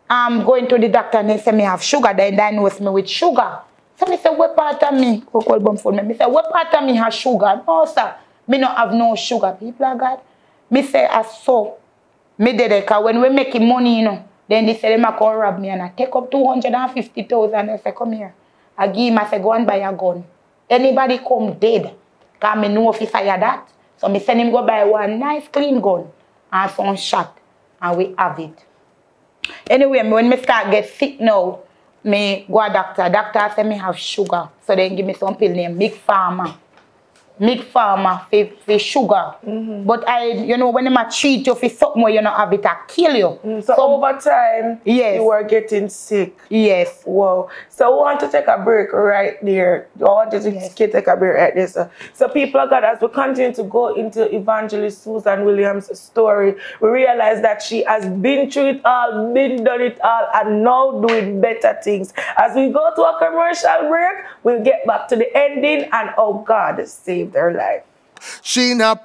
um, going to the doctor and they say me have sugar. They diagnosed me with sugar. So me say, what part of me? Call bum for me. Me say, what part of me has sugar? No, sir. Me not have no sugar. People are God. Me say, I saw. Me did it when we making money, you know, then they say, they might come rob me and I take up 250,000 I say, come here. I give him, I say, go and buy a gun. Anybody come dead, because I know if he fire that. So I send him go buy one nice clean gun and some shot. And we have it. Anyway, when me start get sick now, me go a doctor. Doctor say me have sugar. So then give me some pill named Big Pharma meat farmer for, for sugar. Mm -hmm. But I, you know, when them a treat you for something where you not have it, I kill you. Mm, so, so, over time, yes. you were getting sick. Yes. Wow. So we want to take a break right there. I want to yes. take a break right there. So, so people of God, as we continue to go into Evangelist Suzan Williams' story, we realize that she has been through it all, been done it all, and now doing better things. As we go to a commercial break, we'll get back to the ending and oh God save their life. Sheena.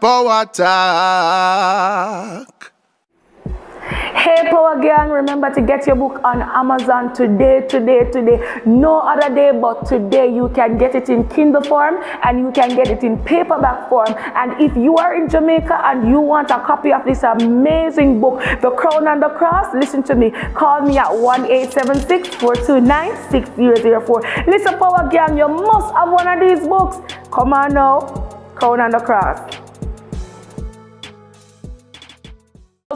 Hey Power Gang, remember to get your book on Amazon today, today, today. No other day but today. You can get it in Kindle form and you can get it in paperback form. And if you are in Jamaica and you want a copy of this amazing book, The Crown and the Cross, listen to me. Call me at 1-876-429-6004. Listen Power Gang, you must have one of these books. Come on now, Crown and the Cross.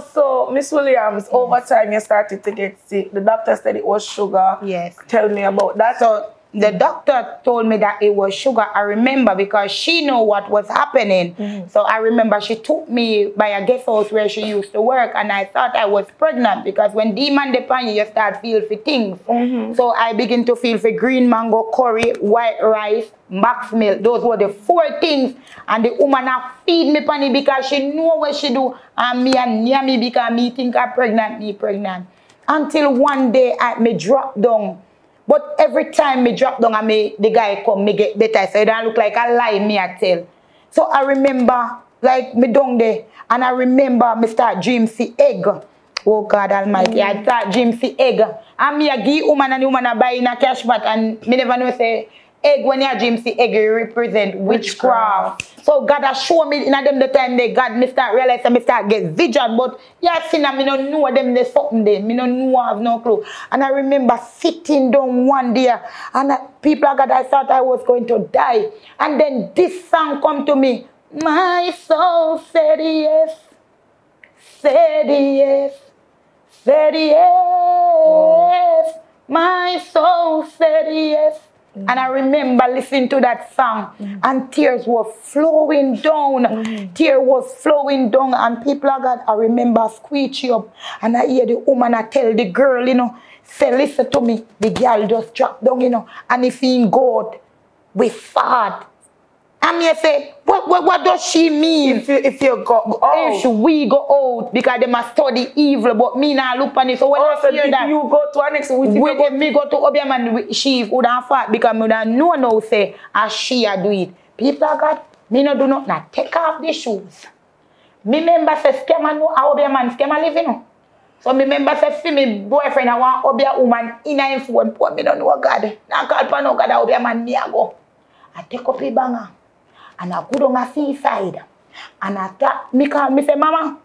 So, Miss Williams, over time you started to get sick. The doctor said it was sugar. Yes. Tell me about that. So the doctor told me that it was sugar. I remember because she knew what was happening. Mm-hmm. So I remember she took me by a guest house where she used to work, and I thought I was pregnant because when demon depend you, you start feel for things. Mm-hmm. So I begin to feel for green mango curry, white rice, max milk. Those were the four things. And the woman feed me pani because she know what she do. And me and near me because me think I'm pregnant, me pregnant. Until one day I me drop down. But every time me drop down and me the guy come, me get better. So it don't look like a lie me I tell. So I remember like me down there and I remember me start dream see egg. Oh God Almighty, I mm. start dream see egg. And me a give woman and the woman a buy in a cash pot and me never know say egg when you dream see egg represent witchcraft. So God has shown me in a them the time they God me start realize and me start get vision but yeah sin and me no know them they something there. Me no know I have no clue. And I remember sitting down one day and I, people God I thought I was going to die. And then this song come to me. My soul said yes, said yes, said yes. My soul said yes. Mm. And I remember listening to that song, mm. and tears were flowing down. Mm. Tear was flowing down, and people of God, I remember screeching up, and I hear the woman I tell the girl, you know, say, listen to me. The girl just dropped down, you know, and if in God, we fought. And me I say, what, what, what does she mean? if you if you go oh, If we go out because they must study evil, but me now look on it. So when oh I so hear if that, you go to next week, we go, me go to Obeahman with she would have fought because me have know now say as she a do it. People of God, me no do not now take off the shoes. Me member say scammer know how Obeahman scammer live you know. So me member say see me boyfriend I want Obeah woman in a phone put me don't know God. Now call for no God Obeahman me a go. I take up the banger and I go down a seaside. And I start, me call, me Mama.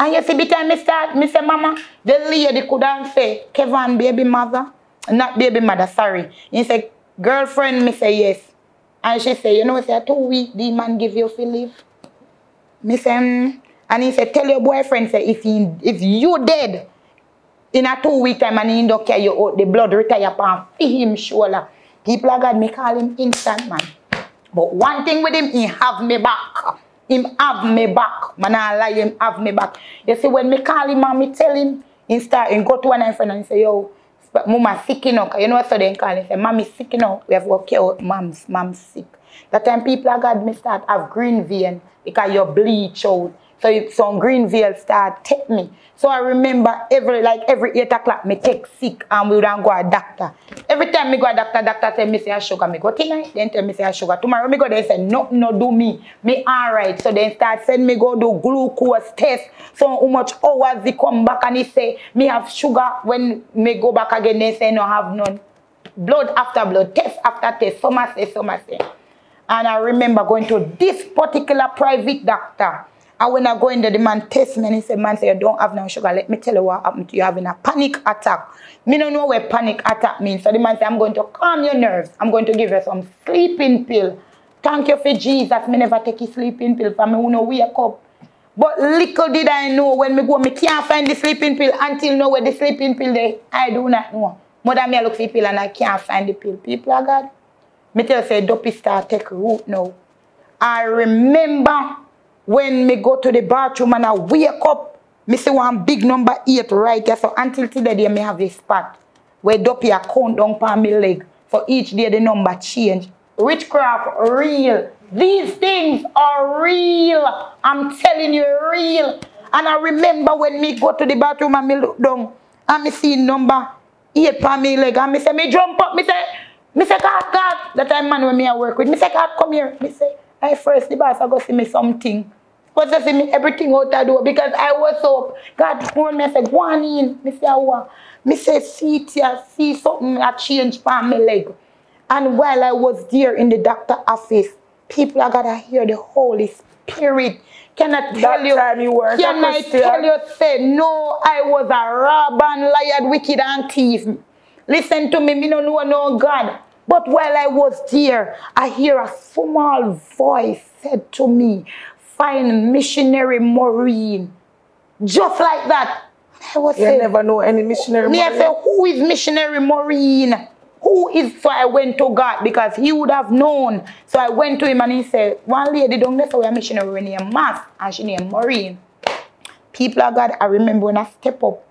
And see, the time me say, Mama, the lady couldn't say, Kevin, baby mother. Not baby mother, sorry. He say, girlfriend, me say, yes. And she say, you know, say, two week, the man give you for leave. Me say, mm. and he said, tell your boyfriend, say, if he, if you dead, in a two week time and he don't care you the blood retire upon him shoulder. People of God, me call him instant man. But one thing with him, he have me back. Him have me back. Man, I lie, him have me back. You see, when me call him and me tell him, he start, he go to one friend and say, yo, mama sick you know. You know what so then call him, say, mommy sick you know. We have to care out mom's, mom's sick. That time people of God, me start have green vein because you bleach out. So if some green veil start take me. So I remember every like every eight o'clock me take sick and we would go a doctor. Every time me go a doctor, doctor tell me say a sugar. Me go tonight, then tell me say a sugar. Tomorrow me go there say no no do me. Me alright. So then start send me go do glucose test. So how much hours he come back and he say me have sugar. When me go back again, they say no have none. Blood after blood, test after test. Some a say, some a say. And I remember going to this particular private doctor. And when I go in the man test me and he said, man, say you don't have no sugar. Let me tell you what happened to you. having a panic attack. Me don't know what panic attack means. So the man said, I'm going to calm your nerves. I'm going to give you some sleeping pill. Thank you for Jesus. Me never take a sleeping pill for me who no wake up. But little did I know when me go, me can't find the sleeping pill until now where the sleeping pill there. I do not know. Mother me I look for the pill and I can't find the pill. People of God. Me tell you say duppy start take root now. I remember when me go to the bathroom and I wake up, me see one big number eight right there. So until today, day, me have a spot where duppy a count down on my leg. For each day, the number change. Witchcraft, real. These things are real. I'm telling you, real. And I remember when me go to the bathroom and me look down and me see number eight on my leg and me say, me jump up, me say, me say, God, God, that time man when me I work with, me say, God, come here. Me say, I first the boss I go see me something. See me everything out the door because I was up. God told me, I said, go on in. Me say, what? Say, see it here, see something I changed for my leg. And while I was there in the doctor office, people are gonna hear the Holy Spirit. Can I tell That you? time you were Can I tell you? Say no, I was a robber, and liar, wicked, and thief. Listen to me, me no know no God. But while I was there, I hear a small voice said to me, find missionary Maureen Just like that. I was You saying, never know any missionary. me I Maureen? say, who is missionary Maureen? Who is so I went to God because he would have known. So I went to him and he said, one lady down there so we are missionary named Mass and she named Maureen. People of God, I remember when I step up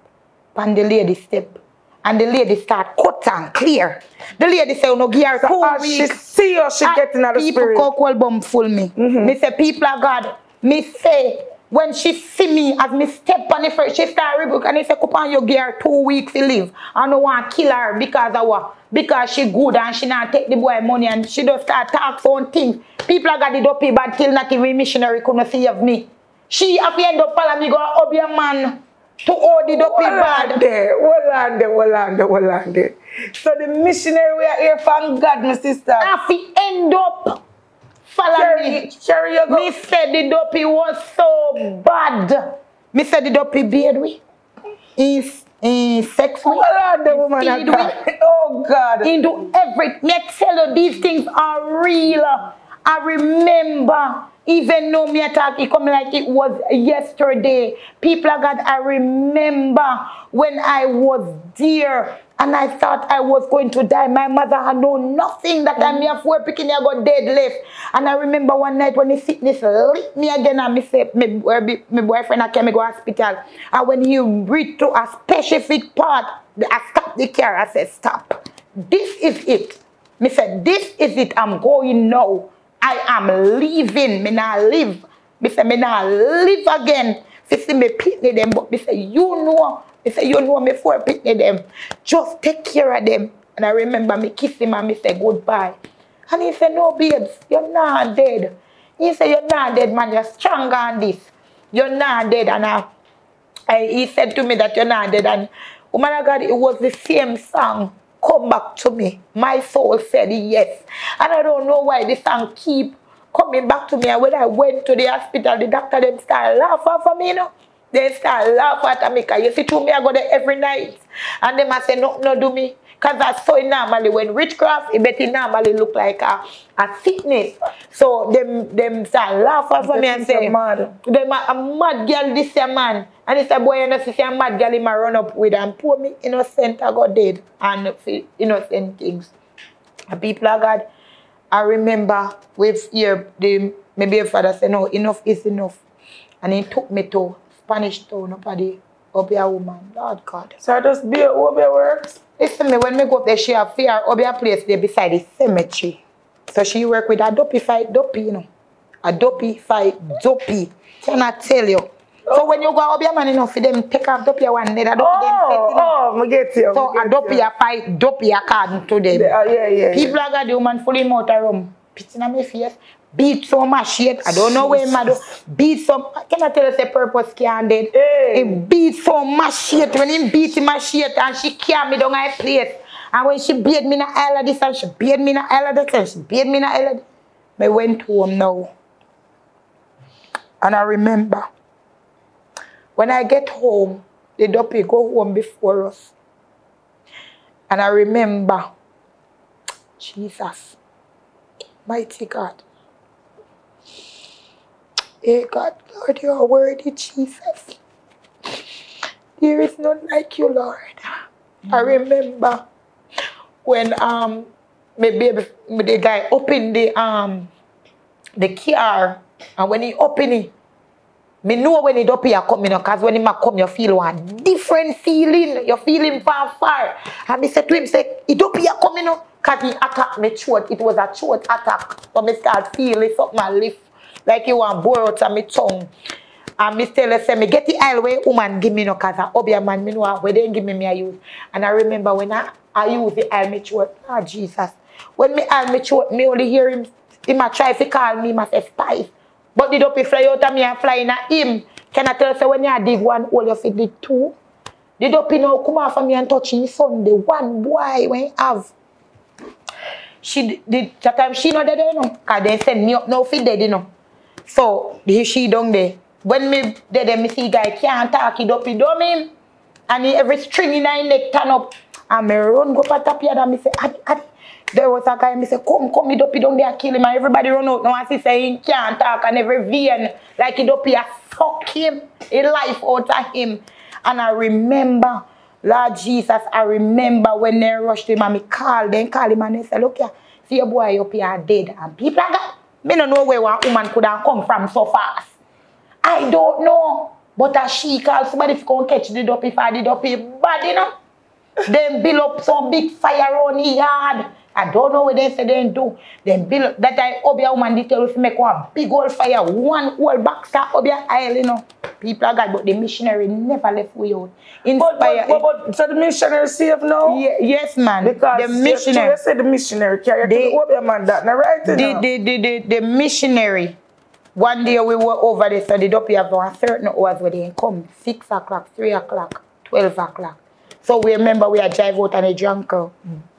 and the lady step and the lady start cut and clear. The lady say, no, give her two As she weeks. see you, she Ah, getting out of people spirit. call call bomb full me. Me say people of God. Me say when she see me as me step on the first, she start rebuke and he say, "Come on, you give her two weeks to live. I don't want kill her because of what? Because she good and she not take the boy money and she just start talk on things. People of God did up bad till not even missionary couldn't see of me. She to end up follow me go up your man to up Hold on bad. hold on there. So the missionary we are here from God, my sister. Have to end up follow me. Carry your go. Me said the dopey was so bad. Me said the dopey beard we. In, in sex we. Hold on there, woman. Feed God. Oh God. He do everything. Me tell you these things are real. I remember, even though me attack, it come like it was yesterday. People of God, I remember when I was there and I thought I was going to die. My mother had known nothing that I'm here for picking I got dead left. And I remember one night when the sickness licked me again and me say, my, my boyfriend I came to hospital. And when he reached to a specific part, I stopped the car. I said, stop. This is it. Me said, this is it. I'm going now. I am leaving. Me not live. Me say, me not live again. Me see me pitney them, but me say, you know. Me say, you know me for pitney them. Just take care of them. And I remember me kiss him and me say goodbye. And he said, no, babes, you're not dead. He said, you're not dead, man. You're stronger than this. You're not dead. And I, I, he said to me that you're not dead. And woman of God, it was the same song. Come back to me. My soul said yes. And I don't know why this song keep coming back to me. And when I went to the hospital, the doctor them start laughing for me, you know. They start laughing at me. You see, to me, I go there every night. And them I say, no, no, do me. Because I saw it normally when witchcraft, it better normally look like a, a sickness. So them them start laughing for me and say, mad. them a, a mad girl this a man. And it's a boy you know see a mad girl him a run up with and poor me innocent I got dead and innocent things. And people of God, I remember with here the maybe father said no enough is enough. And he took me to Spanish town up at the up here woman. Lord God. So I just be over works. Listen me, when me go up there, she have fear up here place there beside the cemetery. So she work with a dopey you know. A dopey. Can I tell you? So when you go up here, man, you know, for them take off dopey one, then a dopey them Oh, oh, me get you. So me a dopey a fight dopey according to them. Yeah, yeah, yeah. People are got the woman fully a rum. Pitching on my face. Beat so much shit. I don't know where my do. Beat some. Can I tell you the purpose can dead? Hey. He beat so much shit. When he beat him my shit and she carry me down my place. And when she beat me in the of this and she beat me in the aisle of that and she beat me in the of that. I went home now. And I remember when I get home, the duppy go home before us. And I remember, Jesus, mighty God. Hey God, Lord, you are worthy, Jesus. There is none like you, Lord. I remember when um my baby the guy opened the um the car and when he opened it, me know when it up here coming because when he come you feel one different feeling. You feel him far far. And me said to him, say, it up here coming up because he attacked me throat. It was a throat attack. So me start feeling something my lift like he want bore out of my tongue. And me her, say, me get the aisle where woman give me no cause I obia man, me know where they give me me I use. And I remember when I, I use the aisle me throat, ah Jesus. When me aisle me throat, me only hear him, him a try to call me, my say spice. But the dopey fly out of me and fly in at him. Can I tell you, when you dig one hole, you fit dig two? The dopey now come off of me and touch his son, the one boy when he have. She did that time she not dead you know. Cause they send me up now for dead you know. So the she down there. When me dead me see guy can't talk, he duppy dumb him. And he every string in his neck turn up. And me run go pat up here and me say, Adi, Adi, There was a guy, me say, come, come, he duppy down there, kill him. And everybody run out now and see say he can't talk and every vein, like he duppy a suck him, a life out of him. And I remember, Lord Jesus, I remember when they rushed him and me call, then call him and they say, look here, see your boy up here dead. And people are got, me don't know where one woman could have come from so fast. I don't know. But as she called somebody to come catch the duppy for the duppy bad, you know. Then build up some big fire on the yard. I don't know what they say they do. Then build up, that I Obeah woman detail if make one big old fire, one whole of Obeah Isle, you know. People are God, but the missionary never left we out. But, but, Inspire. but, but, so the missionary safe now? Ye- yes, man. Because the missionary. You said the missionary They- to the man that, not right? the, know? the, the, the, the missionary, one day we were over there, so the duppy have one certain hours where they come, 6 o'clock, 3 o'clock, 12 o'clock. So we remember we had drive out on a junker.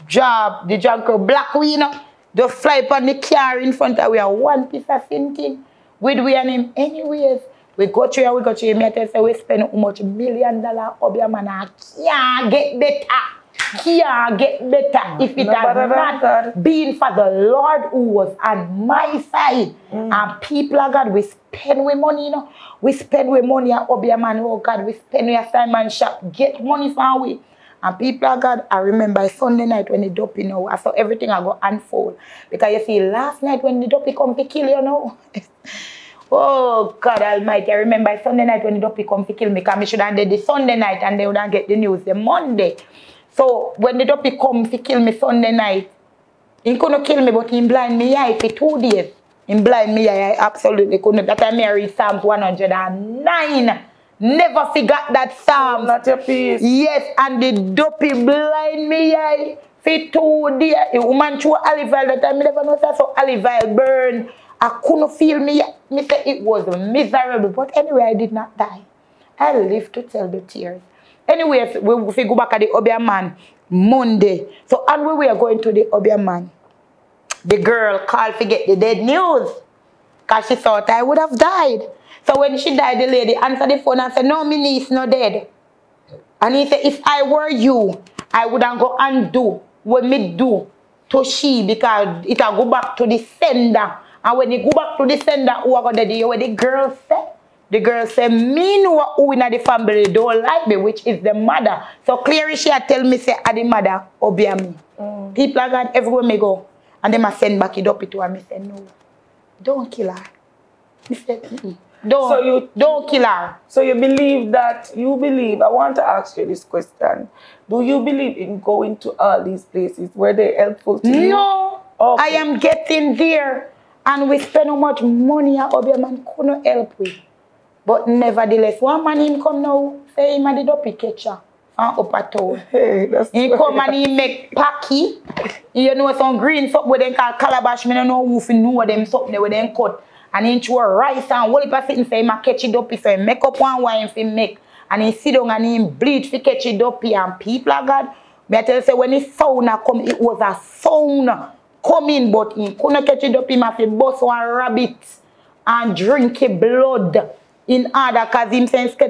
Job, the junker black we, you know, just fly upon the car in front of we are one piece of thinking. With we and him anyways. We go through and we go through him, I tell you, say we spend how much million dollar here, man, can't get better. Can't get better if it No had not God. being for the Lord who was on my side. Mm. And people of God, we spend with money, you know. We spend with money at Obeah man, oh God, we spend with a Simon shop, get money from we. And people of God, I remember Sunday night when the duppy you know, I saw everything I go unfold. Because you see, last night when the duppy come to kill you know. Oh God Almighty! I remember Sunday night when the duppy come to kill me, because I should have did the Sunday night and they would have get the news the Monday. So when the duppy come to kill me Sunday night, he couldn't kill me, but he blind me eye for two days. He blind me eye, I absolutely couldn't. That time I read Psalms 109. Never forgot that Psalm. Not your peace. Yes, and the duppy blind me eye for two days. A woman threw olive oil that time, I never know say so olive oil burn. I couldn't feel me. Me say it was miserable, but anyway, I did not die. I live to tell the tears. Anyway, we, we go back at the Obeah man Monday. So, and we were going to the Obeah man. The girl called to get the dead news. Because she thought I would have died. So when she died, the lady answered the phone and said, no, my niece not dead. And he said, if I were you, I would have go and do what me do to she because it will go back to the sender. And when you go back to the sender, who are going to do what the girl said? The girl said, me know who in the family don't like me, which is the mother. So clearly she had tell me, say, are the mother, oh, obey me. Mm. People are gone everywhere me go. And they must send back it up to her. Me say, no, don't kill her. Me said, "Mm-mm. don't, So you- don't kill her. So you believe that, you believe, I want to ask you this question. Do you believe in going to all these places? Were they helpful to you? No, Okay. I am getting there. And we spend how much money at Obia man couldn't help with. But nevertheless, one man him come now, say him a the dopey catcher from upper town. Hey, that's He come and he make packy. You know some green something where they call calabash. Me don't know who fi know them something where they cut. And he throw rice and whole heap of things say him a catch it up. So he make up one wine fi make. And he sit down and he bleed fi catch it up. And people are God. Me I tell you say when the sound a come, it was a sound coming, but he couldn't catch it up. Him have to bust one rabbit and drink his blood in order cause him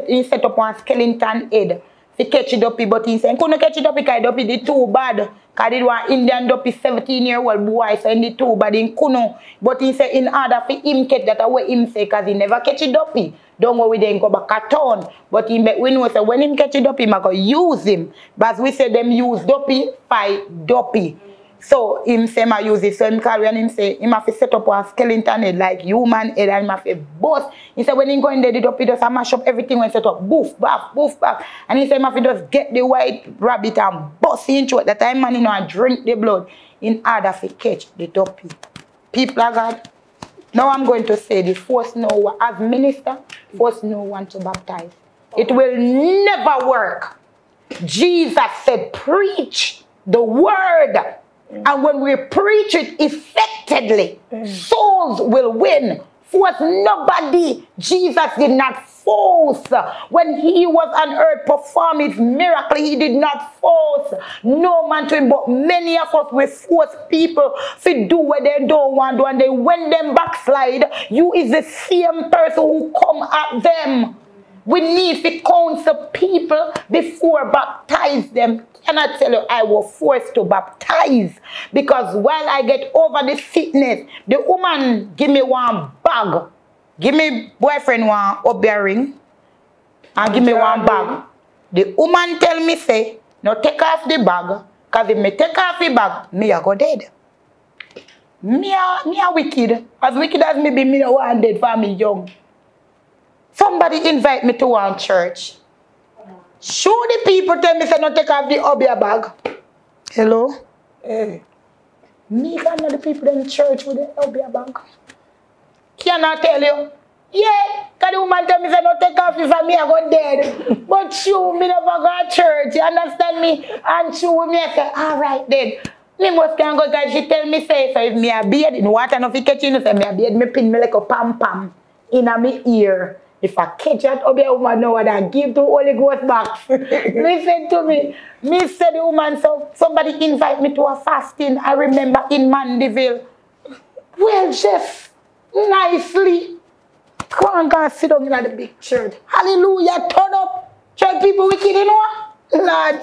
he set up one skeleton head to catch it up but he he couldn't catch it up because it did too bad. Cause it was Indian dopey 17 year old boy so he did too bad he couldn't. But he say in order for him catch that what him say cause he never catch it up don't worry then go back at town but he make we know say when him catch it up him a go use him. But we say them use dopey fight dopey so him say ma use it. So him me and him say him have to set up one skeleton head like human head and him have to bust. He say when he go in there, the duppy just a mash up everything when set up. Boof, baff, boof, baff. And he say him have to just get the white rabbit and bust into it. That time man you know and drink the blood in order to catch the duppy. People of God. Now I'm going to say the Force no one as minister, force no one to baptize. It will never work. Jesus said, preach the word. Mm. And when we preach it effectively, mm. souls will win. Force nobody. Jesus did not force. When he was on earth, perform his miracle, he did not force no man to him. But many of us will force people to do what they don't want to. And then when them backslide, you is the same person who come at them. We need to counsel people before baptize them. Can I tell you, I was forced to baptize because while I get over the sickness, the woman give me one bag, give me boyfriend one obeah ring, and give me one bag. The woman tell me say, no take off the bag, cause if me take off the bag, me I go dead. Me a, me a wicked. As wicked as me be, me a one dead for me young. Somebody invite me to one church. Show the people tell me say no take off the obeah bag. Hello? Hey. Me can know the people in church with the obeah bag. Can I tell you? Yeah, because the woman tell me say no take off if me I go dead. but you, me never go to church, you understand me? And you me I say, all right then. Me must can go because she tell me say so if me a beard in water no fi catch you, say me a beard me pin me like a pam pam in a me ear. If I catch that obeah woman now and I give to Holy Ghost back. Listen to me. Me said the woman so somebody invite me to a fasting. I remember in Mandeville. Well, Jeff, nicely. Come on, go and sit down in the big church. Hallelujah, turn up. Church people wicked, you know? Lord,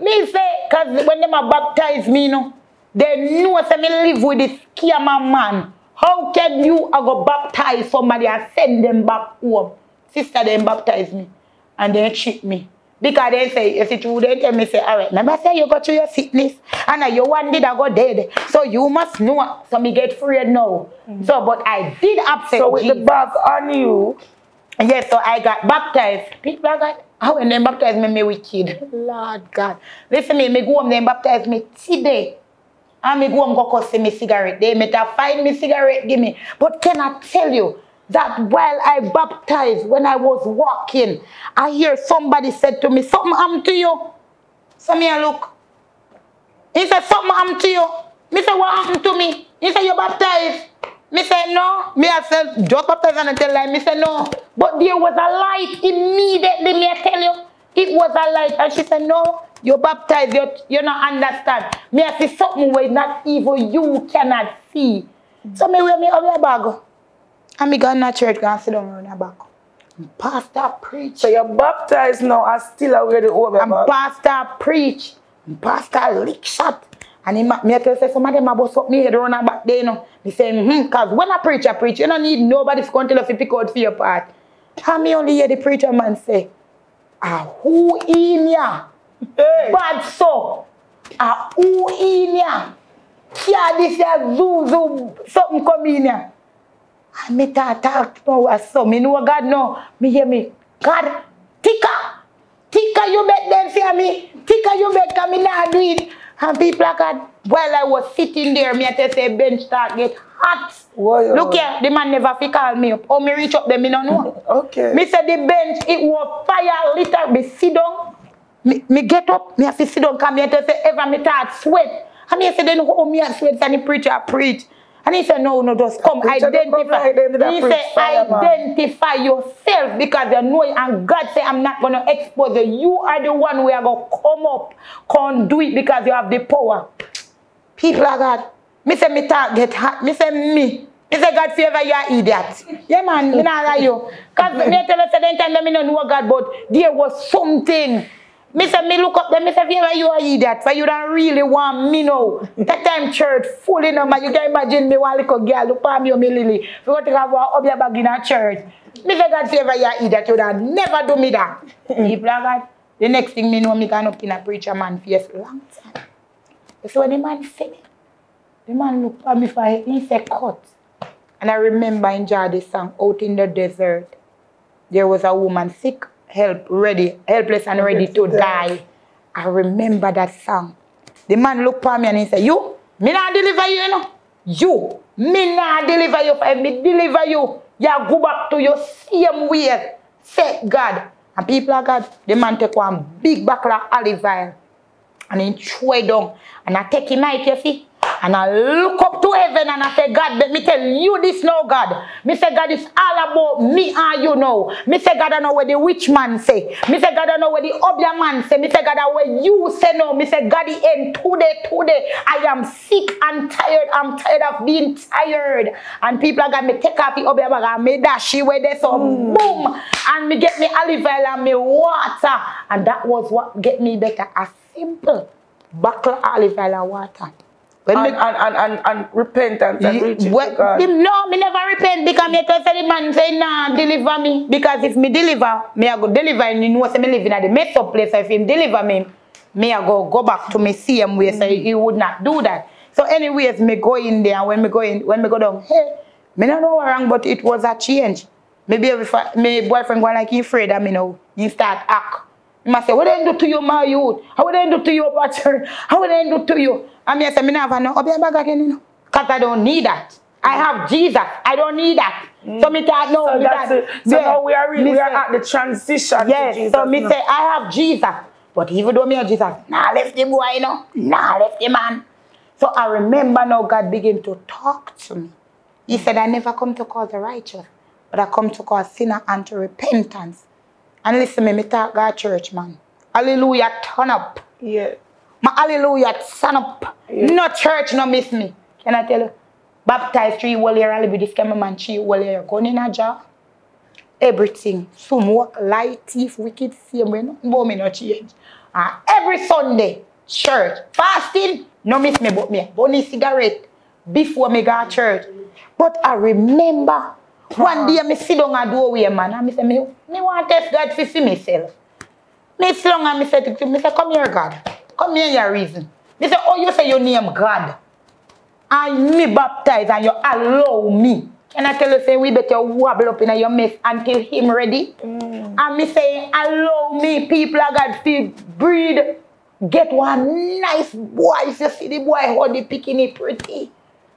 me say, because when them baptize me, you know, they know say me live with this scammer man. How can you a go baptize somebody and send them back home? Sister, them baptize me and they cheat me. Because they say, if it's true, they tell me, say, all right, remember say you go through your sickness and you one did I go dead. So you must know. So me get free now. Mm-hmm. So, but I did upset So with the Jesus. bag on you, Yes, so I got baptized. People are got, how when they baptized me, me wicked. Lord God. Listen me, me go home, they baptize me today. And me go home, go cost me cigarette. They have find me cigarette, give me. But can I tell you that while I baptized, when I was walking, I hear somebody said to me, something happened to you. So me I look. He said, something happened to you. Me say, what happened to me? He said, you baptized. Me say, no. Me I said, just baptized and I tell lie. Me say, no. But there was a light immediately, me I tell you. It was a light. And she said, no, you baptized, you, you not understand. Me I see something where not even you cannot see. So me wear me up your bag. And me go in the church, and sit down on your back. Pastor preach. so you're baptized now and still aware the obeah And bag. pastor preach. And pastor lick shot. And he, me tell say some of them a bust up me head around back there, you know. Me say, hmm, cause when I preach, I preach. You don't need nobody to come tell you to pick out for your part. And me only hear the preacher man say, ah, who in ya? Bad so. Ah, who in ya? Yeah, this ya zoo zoo something come in ya. And me talk talk no as so me know God no. Me hear me. God, tika, tika you bet them fear me. Tika you come me nah do it. And people like God, while I was sitting there, me I tell say bench start get hot. Why, uh, Look here, the man never fi call me up. How me reach up there, me no know. Okay. Me say the bench, it was fire liter. Me sit down. Me, me get up. Me have to sit down. Cause me have to say ever me start sweat. And me say then how me a sweat and the preacher preach. And he said no, no, just come come identify. like I He preach man. identify yourself because you know it. And God say I'm not gonna expose you. You are the one who are gonna come up, come do it because you have the power. People are God. Me say me talk get hot. Me say me. Me say God favor you are idiot. Yeah man, me not lie you. Cause me tell you say the time that me no know God, but there was something. Me say me look up there, me say favor you are idiot. For you don't really want me now. that time church full in man. You can imagine me one little girl look at me or me lily. We go to have up your bag in a church. Me say God favor you are idiot. You don't never do me that. People are God. The next thing me know me can up in a preacher man face long time. So when the man me, the man looked at me for he said cut. And I remember in this song, Out in the Desert, there was a woman sick, help, ready, helpless and ready to die. I remember that song. The man looked at me and he said, You, me not deliver you, you know. You, me not deliver you, if me deliver you, you go back to your same way. Say God. And people are God, the man take one big bottle of olive oil and he throw it down. And I take him out, you see, and I look up to heaven and I say, God, let me tell you this now, God. Me say, God, it's all about me and you know. Me say, God, I know what the witch man say. Me say, God, I know what the obeah man say. Me say, God, I know what you say no. Me say, God, the end today, today. I am sick and tired. I'm tired of being tired. And people are going to take off the obeah bag and me dash where they so mm. boom. And me get me olive oil and me water. And that was what get me better. A simple buckle olive oil and water. And, and, and, and, and repentance and reaching well, God. No, me never repent because me tell the man say, nah, deliver me. Because if me deliver, me I go deliver and you know say me living at the mess up place. So if him deliver me, me I go go back to me same way. So he would not do that. So anyways, me go in there and when me go in, when me go down, hey, me not know what wrong, but it was a change. Maybe if I, my boyfriend go like he afraid of me now, he start act. Must say, what I do to you, my youth? How would I do to you, pastor? How would I do to you? And me say, me never know, be back again, you know. Because I don't need that. I have Jesus. I don't need that. Mm. So me thought, no, so me that's it. So yeah. now we are, we are at the transition yes, Jesus, so me no. say, I have Jesus. But even though me have Jesus, nah left the boy, you know. Nah left the man. So I remember now God began to talk to me. He said, I never come to call the righteous, but I come to call sinner unto repentance. And listen me, me talk God church, man. Hallelujah, turn up. Yeah. My hallelujah, turn up. Yeah. No church, no miss me. Can I tell you? Baptized three whole year, I'll be this cameraman three whole year. Going in a jar. Everything. Some work, light, thief, wicked, same way. Nothing about me no change. And every Sunday, church. Fasting, no miss me but me. Bunny cigarette before me go church. But I remember one day me sit down at doorway, man, and me say, me, me want to test God to see myself. Me sit down and me say to him, say, come here, God. Come here, your reason. Me say, oh, you say your name God. And me baptize and you allow me. Can I tell you, say, we better wobble up in your mess until him ready? Mm. And me say, allow me, people God, to breed. Get one nice boy. If you see the boy, how the picking it pretty.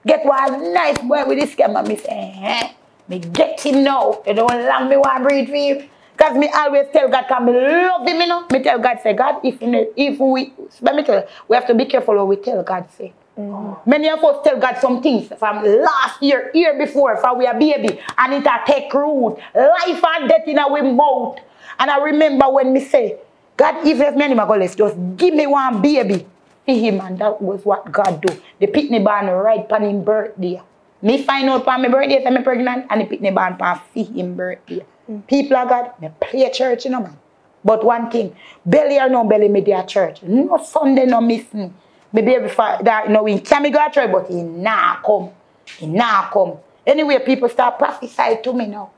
Get one nice boy with this camera. Me say, eh. Me get him now. You don't long me want breed for him. Because me always tell God, because me love him, you know. Me tell God, say, God, if, if we, let me tell you, we have to be careful what we tell God, say. Mm. Many of us tell God some things from last year, year before, for we are baby, and it a take root. Life and death in our mouth. And I remember when me say, God, even if me and him go, just give me one baby him, and that was what God do. The pitney born right on him birthday. Me find out for my birthday, say me pregnant, and the pitney born for him birthday. Mm. People of God, me play church, you know, man. But one thing, belly or no belly, me there church. No Sunday, no miss me. Me baby for that, you know, we can me go to church, but he nah come. He nah come. Anyway, people start prophesy to me now.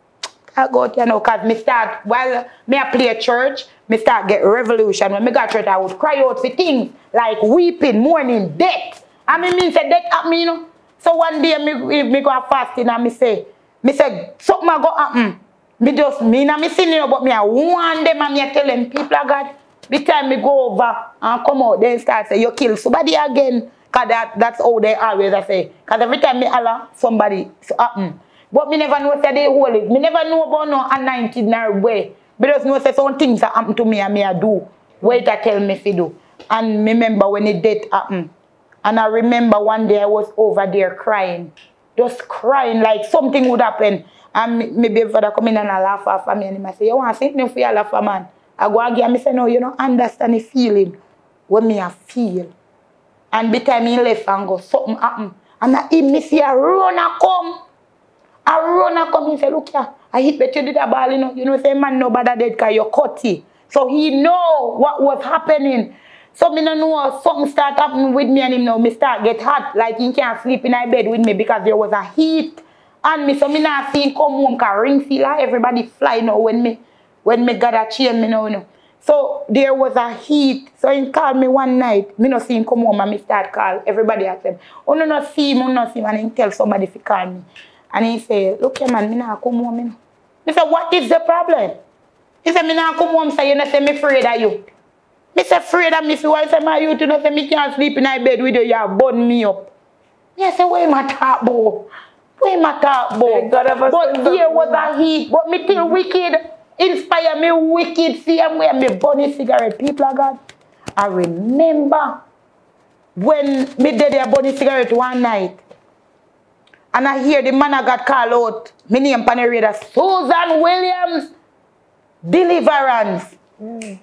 I go, you know, because me start, while me I play church, me start get revolution. When me got church, I would cry out for things like weeping, mourning, death. I mean, mean say death at me, you know. So one day, me, me go fasting and me say, me say, something go happen. Me just, me na me sin, you but me I warn them and me tell them, people God, the time me go over and come out, then start say, you kill somebody again. Because that, that's how they always I say. Because every time me holler, somebody happen. But me never know say they holy. Me never know about no anointed nor way. Just know say some things that happen to me and me I do. Wait I tell me to do. And me remember when the death happened. And I remember one day I was over there crying. Just crying like something would happen. And maybe father come in and I laugh at me and I say, you want me for your laugh man? I go again and say, no, you don't understand the feeling what me I feel. And by the time he left and go, something happen. And I him me see a runner come. A runner come, he say, look here, I hit bet you did a ball, you know. You know, say man no nobody dead because you cut it. So he know what was happening. So me no know something start happening with me and him now. Me start get hot, like he can't sleep in my bed with me because there was a heat and me, so me not see him come home cause ring feel everybody fly now when me when me got a chain me now, know. So there was a heat. So he called me one night. Me no see him come home and me start call everybody at him. Oh no no see him, oh no see him and he tell somebody if he call me. And he say, look here man, me not come home. Me say, what is the problem? He said, me not come home, say you know say me afraid of you. Me say afraid of me if you want say my youth, you know say me can't sleep in my bed with you, you burn me up. Me say, what am I talk about? We matter about. But here was a heat. But me still wicked. Inspire me wicked. See I'm where me burning cigarette. People of God. I remember when me did a burning cigarette one night. And I hear the man I got called out. My name pan Suzan Williams, deliverance.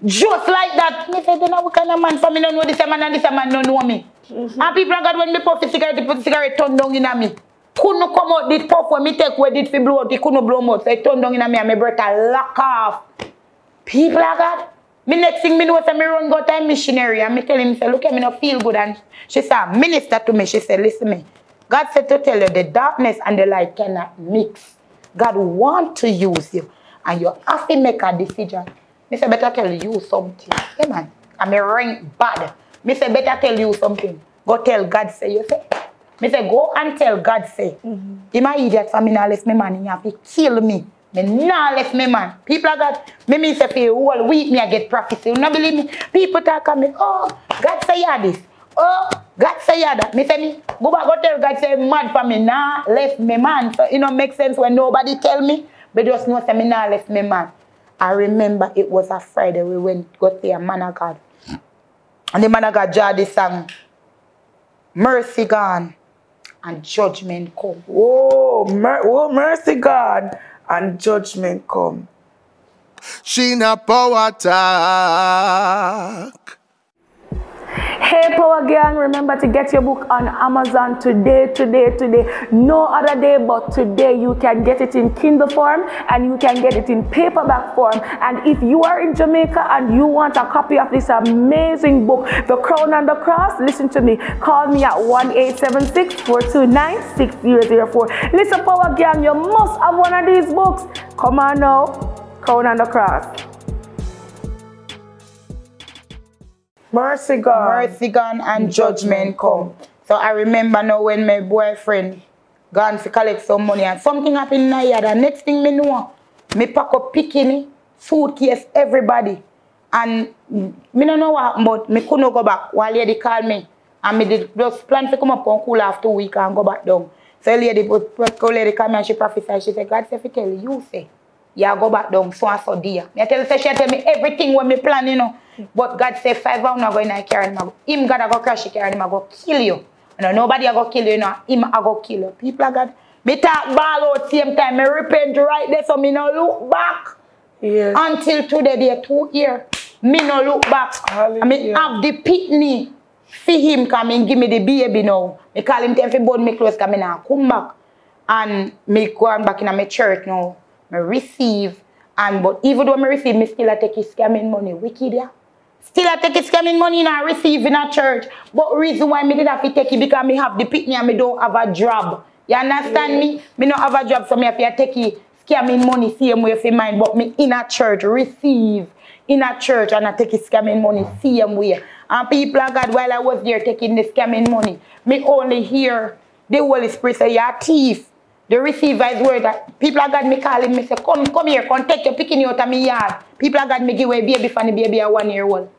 Just like that. Me say, then what kind of man for me don't know this man and this man don't know me. Mm-hmm. And people got when me puff the cigarette, they put the cigarette turn down in me. Couldn't come out this puff when me take where it fi blow out, it couldn't blow out. So it turn down in me and my breath a lock off. People are God. Me next thing me know say me run go to a missionary and me tell him say look at me no feel good and she said minister to me she said listen me God said to tell you the darkness and the light cannot mix. God want to use you and you have to make a decision. Me say better tell you something. Yeah man. And me ring bad. Me say better tell you something. Go tell God say you say. Me say go and tell God say. Mm-hmm. Him a idiot for me now left me man have to kill me. Me left me man. People are God. Me me say for whole week me I get prophecy. You not believe me? People talk at me. Oh, God say you this. Oh, God say you that. Me say me go back go tell God say mad for me. Nah left me man. So you know make sense when nobody tell me. But just know say me left me man. I remember it was a Friday we went go see a man of God. And the man of God draw this song. Mercy gone and judgment come. Oh, mer- oh mercy God and judgment come. Sheena Power Talk. Hey Power Gang, remember to get your book on Amazon today, today, today. No other day but today. You can get it in Kindle form and you can get it in paperback form. And if you are in Jamaica and you want a copy of this amazing book, The Crown and the Cross, listen to me. Call me at 1 429 6004. Listen, Power Gang, you must have one of these books. Come on now, Crown and the Cross. Mercy God. mercy gone and judgment come. So I remember now when my boyfriend gone to collect some money and something happened in the yard. And next thing me know, me pack up picking suitcase, everybody. And me don't know what but me couldn't go back. While lady called me and me did just plan to come up on cool after a week and go back down. So lady, lady called me and she prophesied. She said, God said, tell you, you say, yeah, go back down, so and so dear. Me I tell her, say, she tell me everything when me plan, you know. But God say, five hours not going to carry him. I go- Him God I go crash, carry him, I go kill you. You know, nobody I go kill you, you know. Him I go kill you. People are God. Me talk ball out same time. Me repent right there, so me no look back. Yes. Until today, they two year. Me no look back. I mean, Hallelujah. have the pitney for him coming, give me the baby now. Me call him tell him me close come now come back. And me go back in my church now. Me receive. And but even though me receive, me still a take scamming money. Wicked yeah. Still I take scamming money and I receive in a church. But reason why me did have to take it because me have the pitney and me don't have a job. You understand me? Me don't have a job, so me have to take it scamming money same way for mine. But me in a church receive in a church and I take it scamming money same way. And people of God, while I was there taking the scamming money, me only hear the Holy Spirit say, you're a thief. The receiver is word that people of God me calling me say, come, come here, come take your picking out of me yard. People of God me give away baby for the baby a one year old.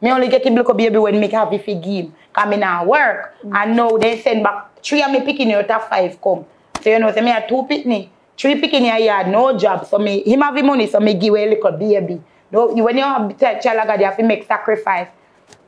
Me only get him look a baby when me have if he give him. Cause me now work. Mm. And now they send back three of me picking out of five come. So you know, say me have two picking. Three picking a yard, no job. So me him have the money, so me give away a little baby. No, when you have a child of God, you have to make sacrifice.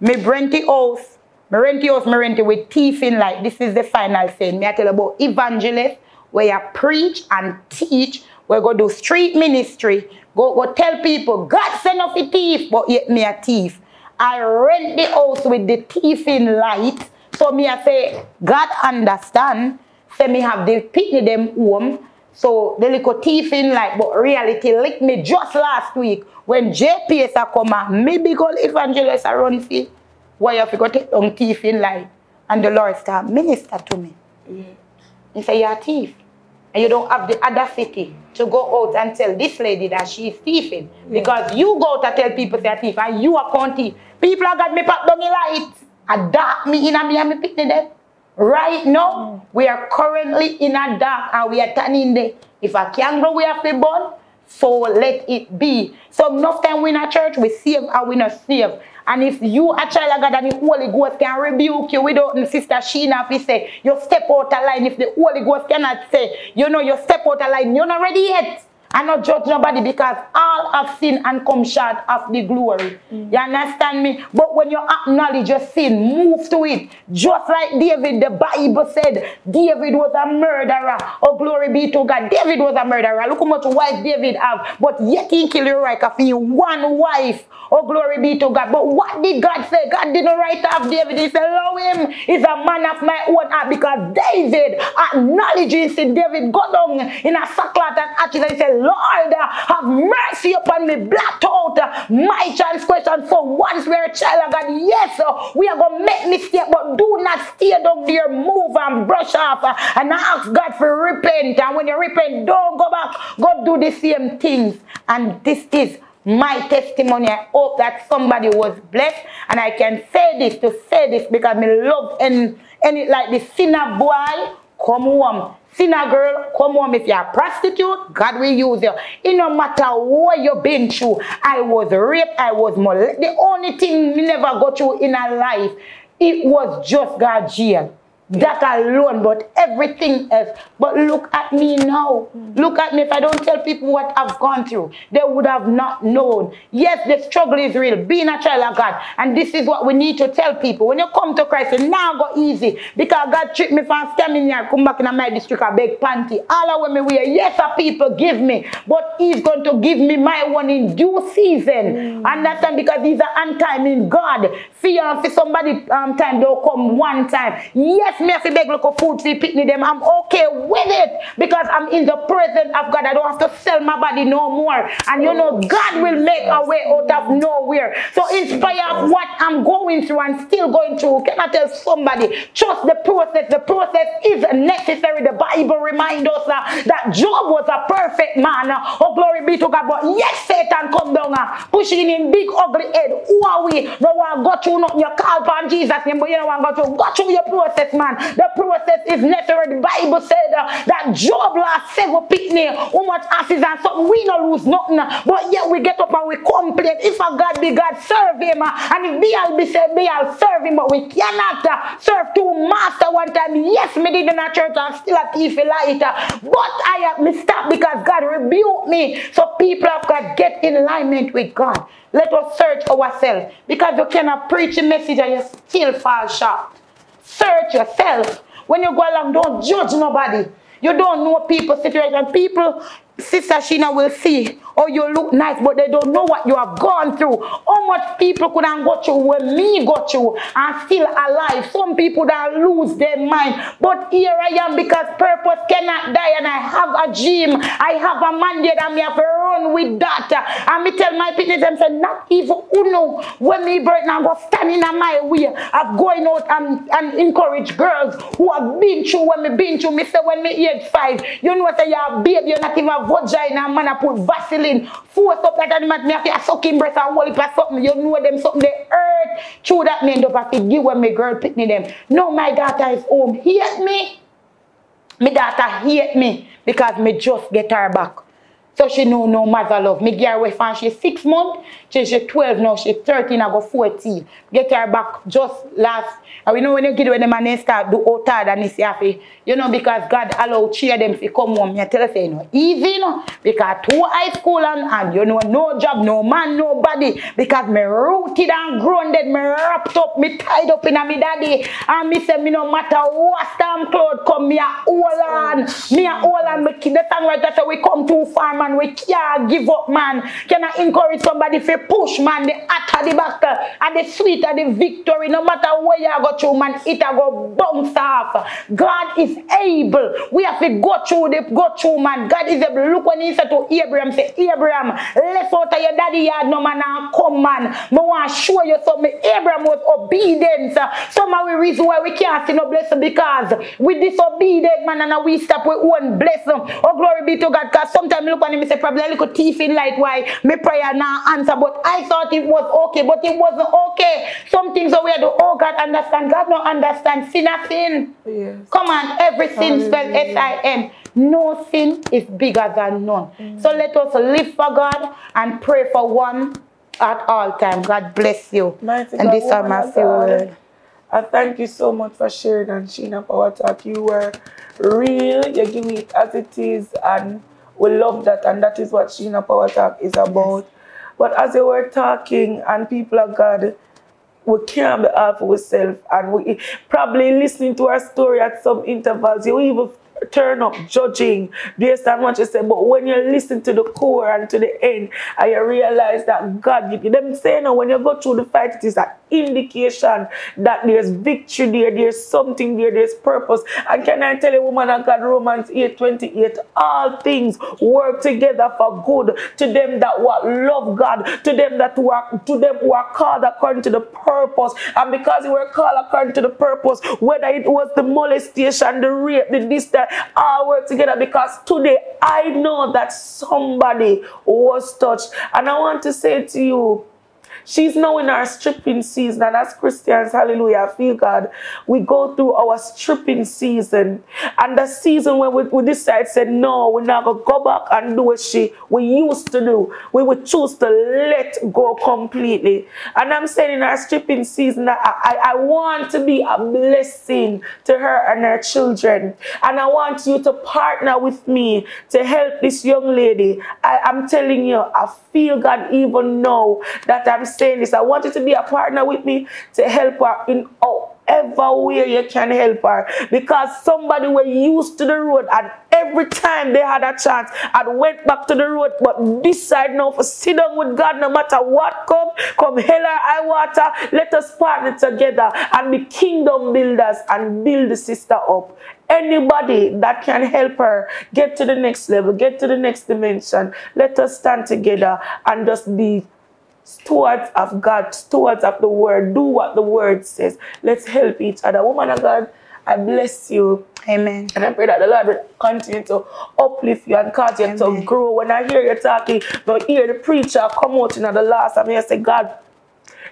Me rent the house. Me rent the house, me rent it with teeth in like this is the final thing. Me I tell you about evangelist where you preach and teach. We go do street ministry. Go go tell people God send off the thief, but yet me a thief. I rent the house with the thief in light. So me I say, God understand. Say me have the picnic them home. So the little thief in light, but reality lick me just last week when JPS a come and me big old evangelist a run see. Why you have to go take down thief in light? And the Lord start minister to me. He say, you're a thief. And you don't have the audacity to go out and tell this lady that she is thieving. Because you go to tell people they're thief and you are thief. People have got me packed down in light. A dark me in a me and me picnic them. Right now, mm. we are currently in a dark and we are turning there. If a kangaroo we have to burn, so let it be. So enough time we in a church, we save and we not save. And if you a child of God and the Holy Ghost can rebuke you without Sister Sheena, if he say, you step out of line. If the Holy Ghost cannot say, you know, you step out of line, you're not ready yet. I not judge nobody because all have sinned and come short of the glory. You understand me? But when you acknowledge your sin, move to it. Just like David, the Bible said, David was a murderer. Oh, glory be to God. David was a murderer. Look how much wife David have. But yet he killed Uriah for one wife. Oh, glory be to God. But what did God say? God didn't write off David. He said, Allow him. He's a man of my own heart because David acknowledging sin. David got down in a sackcloth and ashes and he said, Lord, have mercy upon me. Blot out uh, my transgression for once we're a child of God. Yes, uh, we are going to make mistake, but do not stay down there. Move and brush off uh, and ask God for repent. And when you repent, don't go back. Go do the same things. And this is my testimony. I hope that somebody was blessed. And I can say this to say this because me love and, and it like the sinner boy, come home. Sinner girl, come home. If you're a prostitute, God will use you. It no matter what you've been through. I was raped, I was molested. The only thing me never got through in a life, it was just God jail. That alone, but everything else. But look at me now. Look at me. If I don't tell people what I've gone through, they would have not known. Yes, the struggle is real. Being a child of God. And this is what we need to tell people. When you come to Christ, it now go easy. Because God tricked me from standing here, come back in my district, a big panty. All of women wear, yes, a people give me. But he's going to give me my one in due season. Mm. Understand? Because he's an time in God. Fear for somebody um, time, they'll come one time. Yes, me have to beg look of food for picnic them. I'm okay with it because I'm in the presence of God. I don't have to sell my body no more. And you know, God will make a way out of nowhere. So in spite of what I'm going through and still going through, can I tell somebody, trust the process. The process is necessary. The Bible reminds us uh, that Job was a perfect man. Uh, oh, glory be to God. But yes, Satan come down, uh, pushing in big ugly head. Who are we? No one got you, not your call upon Jesus name, but you know one got you. Got through your process, man. The process is necessary. The Bible said uh, that Job lost several picnic, how much asses and something. We not lose nothing. But yet we get up and we complain. If a God be God, serve him. Uh, and if Baal be said, Baal, serve him. But we cannot uh, serve two master one time. Yes, me did in a church. I'm still a thief light. But I have me because God rebuked me. So people have got to get in alignment with God. Let us search ourselves. Because you cannot preach a message and you still fall short. Search yourself. When you go along, don't judge nobody. You don't know people's situation. People, Sister Sheena will see or you look nice, but they don't know what you have gone through. How much people could have got you when me got you and still alive. Some people that lose their mind. But here I am because purpose cannot die and I have a dream. I have a mandate and me have to run with that. And me tell my people, them say, not even Uno, when me birth now go standing in my way of going out and, and encourage girls who have been through when me been through. Me say when me age five, you know what I a baby, you're not even a vagina, man, I put Vaseline feeling force up that animal me have to suck breast and hold it something. You know them something they hurt. Through that me end up have to give when my girl pick me them. No, my daughter is home. Hate me. My daughter hate me because me just get her back. So she know no mother love. Me get her away from she six months. She she 12 now. She 13 I go 14. Get her back just last. And we know when you get when the man start do out hard and it's happy. You know because God allow cheer them to come home. Me tell you say you know easy you know. Because two high school and, and you know no job, no man, nobody. Because me rooted and grounded, me wrapped up, me tied up in a me daddy. And me say me no matter what storm cloud come, me a hold on. Me a hold on. Me the songwriter say we come too far man, we can't give up, man. Can I encourage somebody push, man, the at the battle and the sweet of the victory, no matter where you go through, man, it go bounce off. God is able. We have to go through the go through, man. God is able. Look when he said to Abraham, say, Abraham, left out of your daddy yard, no man, and come, man. I want to show you something. Abraham was obedient. Some of the reason why we can't see no blessing because we disobedient, man, and we stop with one blessing. Oh, glory be to God. Because sometimes look when me say probably a little thief in light why me prayer now answer. But I thought it was okay, but it wasn't okay. Some things are weird. Oh God understand. God don't understand. Sin a sin. Yes. Come on, every sin spelled S-I-N. No sin is bigger than none. Mm. So let us live for God and pray for one at all time. God bless you. Mighty and God, this are my few words. I thank you so much for sharing and Sheena Power Talk. You were real. You give it as it is and We love that, and that is what Sheena Power Talk is about. But as you were talking, and people of God, we can't be half ourselves, and we probably listening to our story at some intervals. You even turn up judging based on what you say. But when you listen to the core and to the end, and you realize that God you them saying now when you go through the fight, it is an indication that there's victory there, there's something there, there's purpose. And can I tell you, woman of God, Romans 8 28, all things work together for good to them that love God, to them that work, to them who are called according to the purpose. And because we were called according to the purpose, whether it was the molestation, the rape, the this, that, all work together because today I know that somebody was touched. And I want to say to you, She's now in our stripping season, and as Christians, hallelujah, I feel God, we go through our stripping season. And the season when we, we decide, say, no, we're not going to go back and do what she we used to do. We would choose to let go completely. And I'm saying in our stripping season I, I, I want to be a blessing to her and her children. And I want you to partner with me to help this young lady. I, I'm telling you, I feel God even know that I'm saying this. I want you to be a partner with me to help her in however way you can help her. Because somebody were used to the road and every time they had a chance and went back to the road, but decide now for sit down with God no matter what come, come hell or high water, let us partner together and be kingdom builders and build the sister up anybody that can help her get to the next level, get to the next dimension, let us stand together and just be stewards of God, stewards of the word, do what the word says. Let's help each other. Woman of God, I bless you. Amen. And I pray that the Lord will continue to uplift you and cause you Amen. to grow. When I hear you talking, don't hear the preacher come out in the last, I mean, I say, God,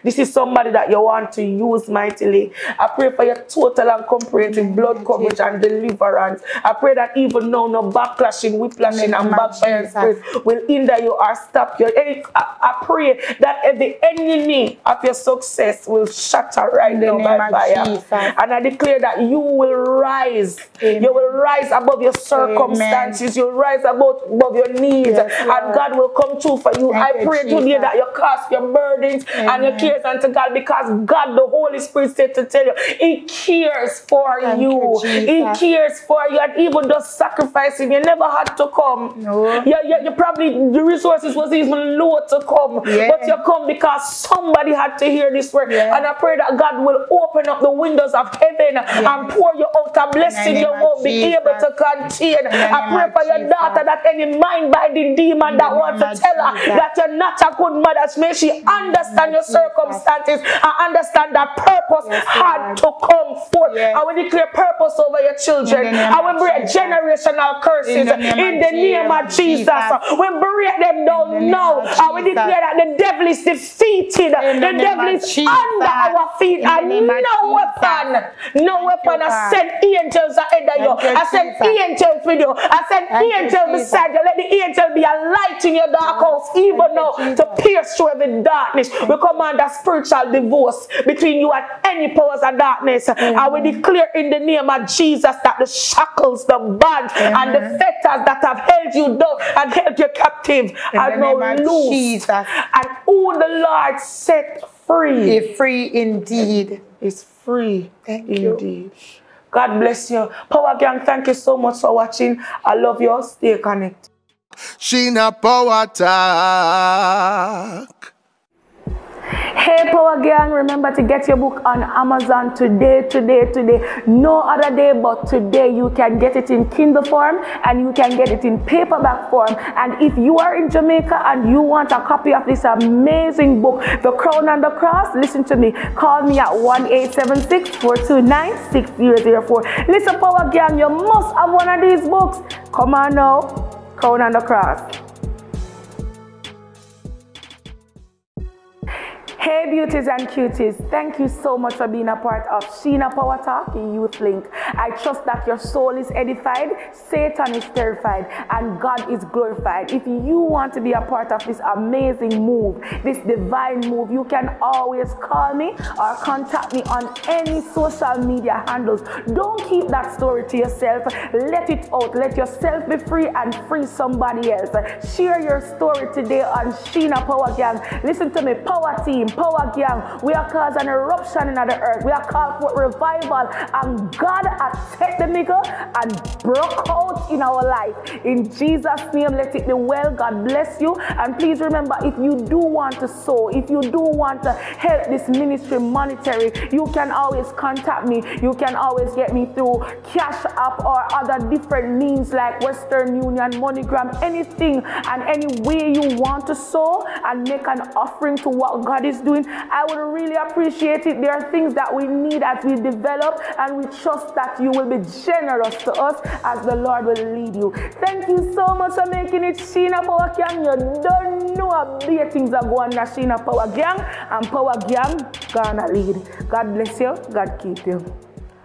this is somebody that you want to use mightily. I pray for your total and comprehensive blood coverage and deliverance. I pray that even now no backlashing, whiplashing, and backfire spirit will hinder you or stop you. I, pray that the enemy of your success will shatter right now by fire. And I declare that you will rise. Amen. You will rise above your circumstances. You'll rise above, above your needs. Yes, and God will come true for you. Thank I pray you, today that you cast your burdens Amen. and your cares unto God because God, the Holy Spirit, said to tell you, He cares for Thank you. he cares for you, and even just sacrificing, you never had to come. No. You, you, you probably the resources was even low to come, yeah. but you come because somebody had to hear this word. Yeah. And I pray that God will open up the windows of heaven yeah. and pour you out a blessing you won't be able to contain. I pray for your daughter that any mind by the demon that wants to tell her that you're not a good mother, may she understand your circumstances circumstances I understand that purpose yes, had to come forth. Yes. I will declare purpose over your children. I will break generational curses in the name, in the name of Jesus. Jesus. We break them down now. I will declare that the devil is defeated. In the, the devil is under our feet. And no weapon, no weapon. I send angels I send angels with you. I send angels beside you. Let the angel be a light in your dark house, even now, to pierce through every darkness. We command a spiritual divorce between you and any powers of darkness. I will declare in the name of Jesus that the shackles, the bands, mm-hmm. and the fetters that have held you down and held you captive are now loose. Jesus. And who the Lord set free. Is free indeed. Is free Thank indeed. You. God bless you. Power Gang, thank you so much for watching. I love you. Stay connected. Sheena Power Talk. Hey Power Gang, remember to get your book on Amazon today, today, today. No other day but today. You can get it in Kindle form and you can get it in paperback form. And if you are in Jamaica and you want a copy of this amazing book, The Crown and the Cross, listen to me. Call me at 1 429 6004. Listen, Power Gang, you must have one of these books. Come on now, Crown and the Cross. Hey beauties and cuties, thank you so much for being a part of Sheena Power Talk Youth Link. I trust that your soul is edified, Satan is terrified, and God is glorified. If you want to be a part of this amazing move, this divine move, you can always call me or contact me on any social media handles. Don't keep that story to yourself. Let it out. Let yourself be free and free somebody else. Share your story today on Sheena Power Gang. Listen to me, Power Team, Power Gang. We are causing an eruption in the earth. We are called for revival. And God has set the nigga and broke out in our life. In Jesus' name, let it be well. God bless you. And please remember, if you do want to sow, if you do want to help this ministry monetary, you can always contact me. You can always get me through Cash App or other different means like Western Union, MoneyGram, anything and any way you want to sow and make an offering to what God doing. I would really appreciate it. There are things that we need as we develop, and we trust that you will be generous to us as the Lord will lead you. Thank you so much for making it Sheena Power Gang. You don't know how big things are going on Sheena Power Gang, and Power Gang gonna lead. God bless you. God keep you.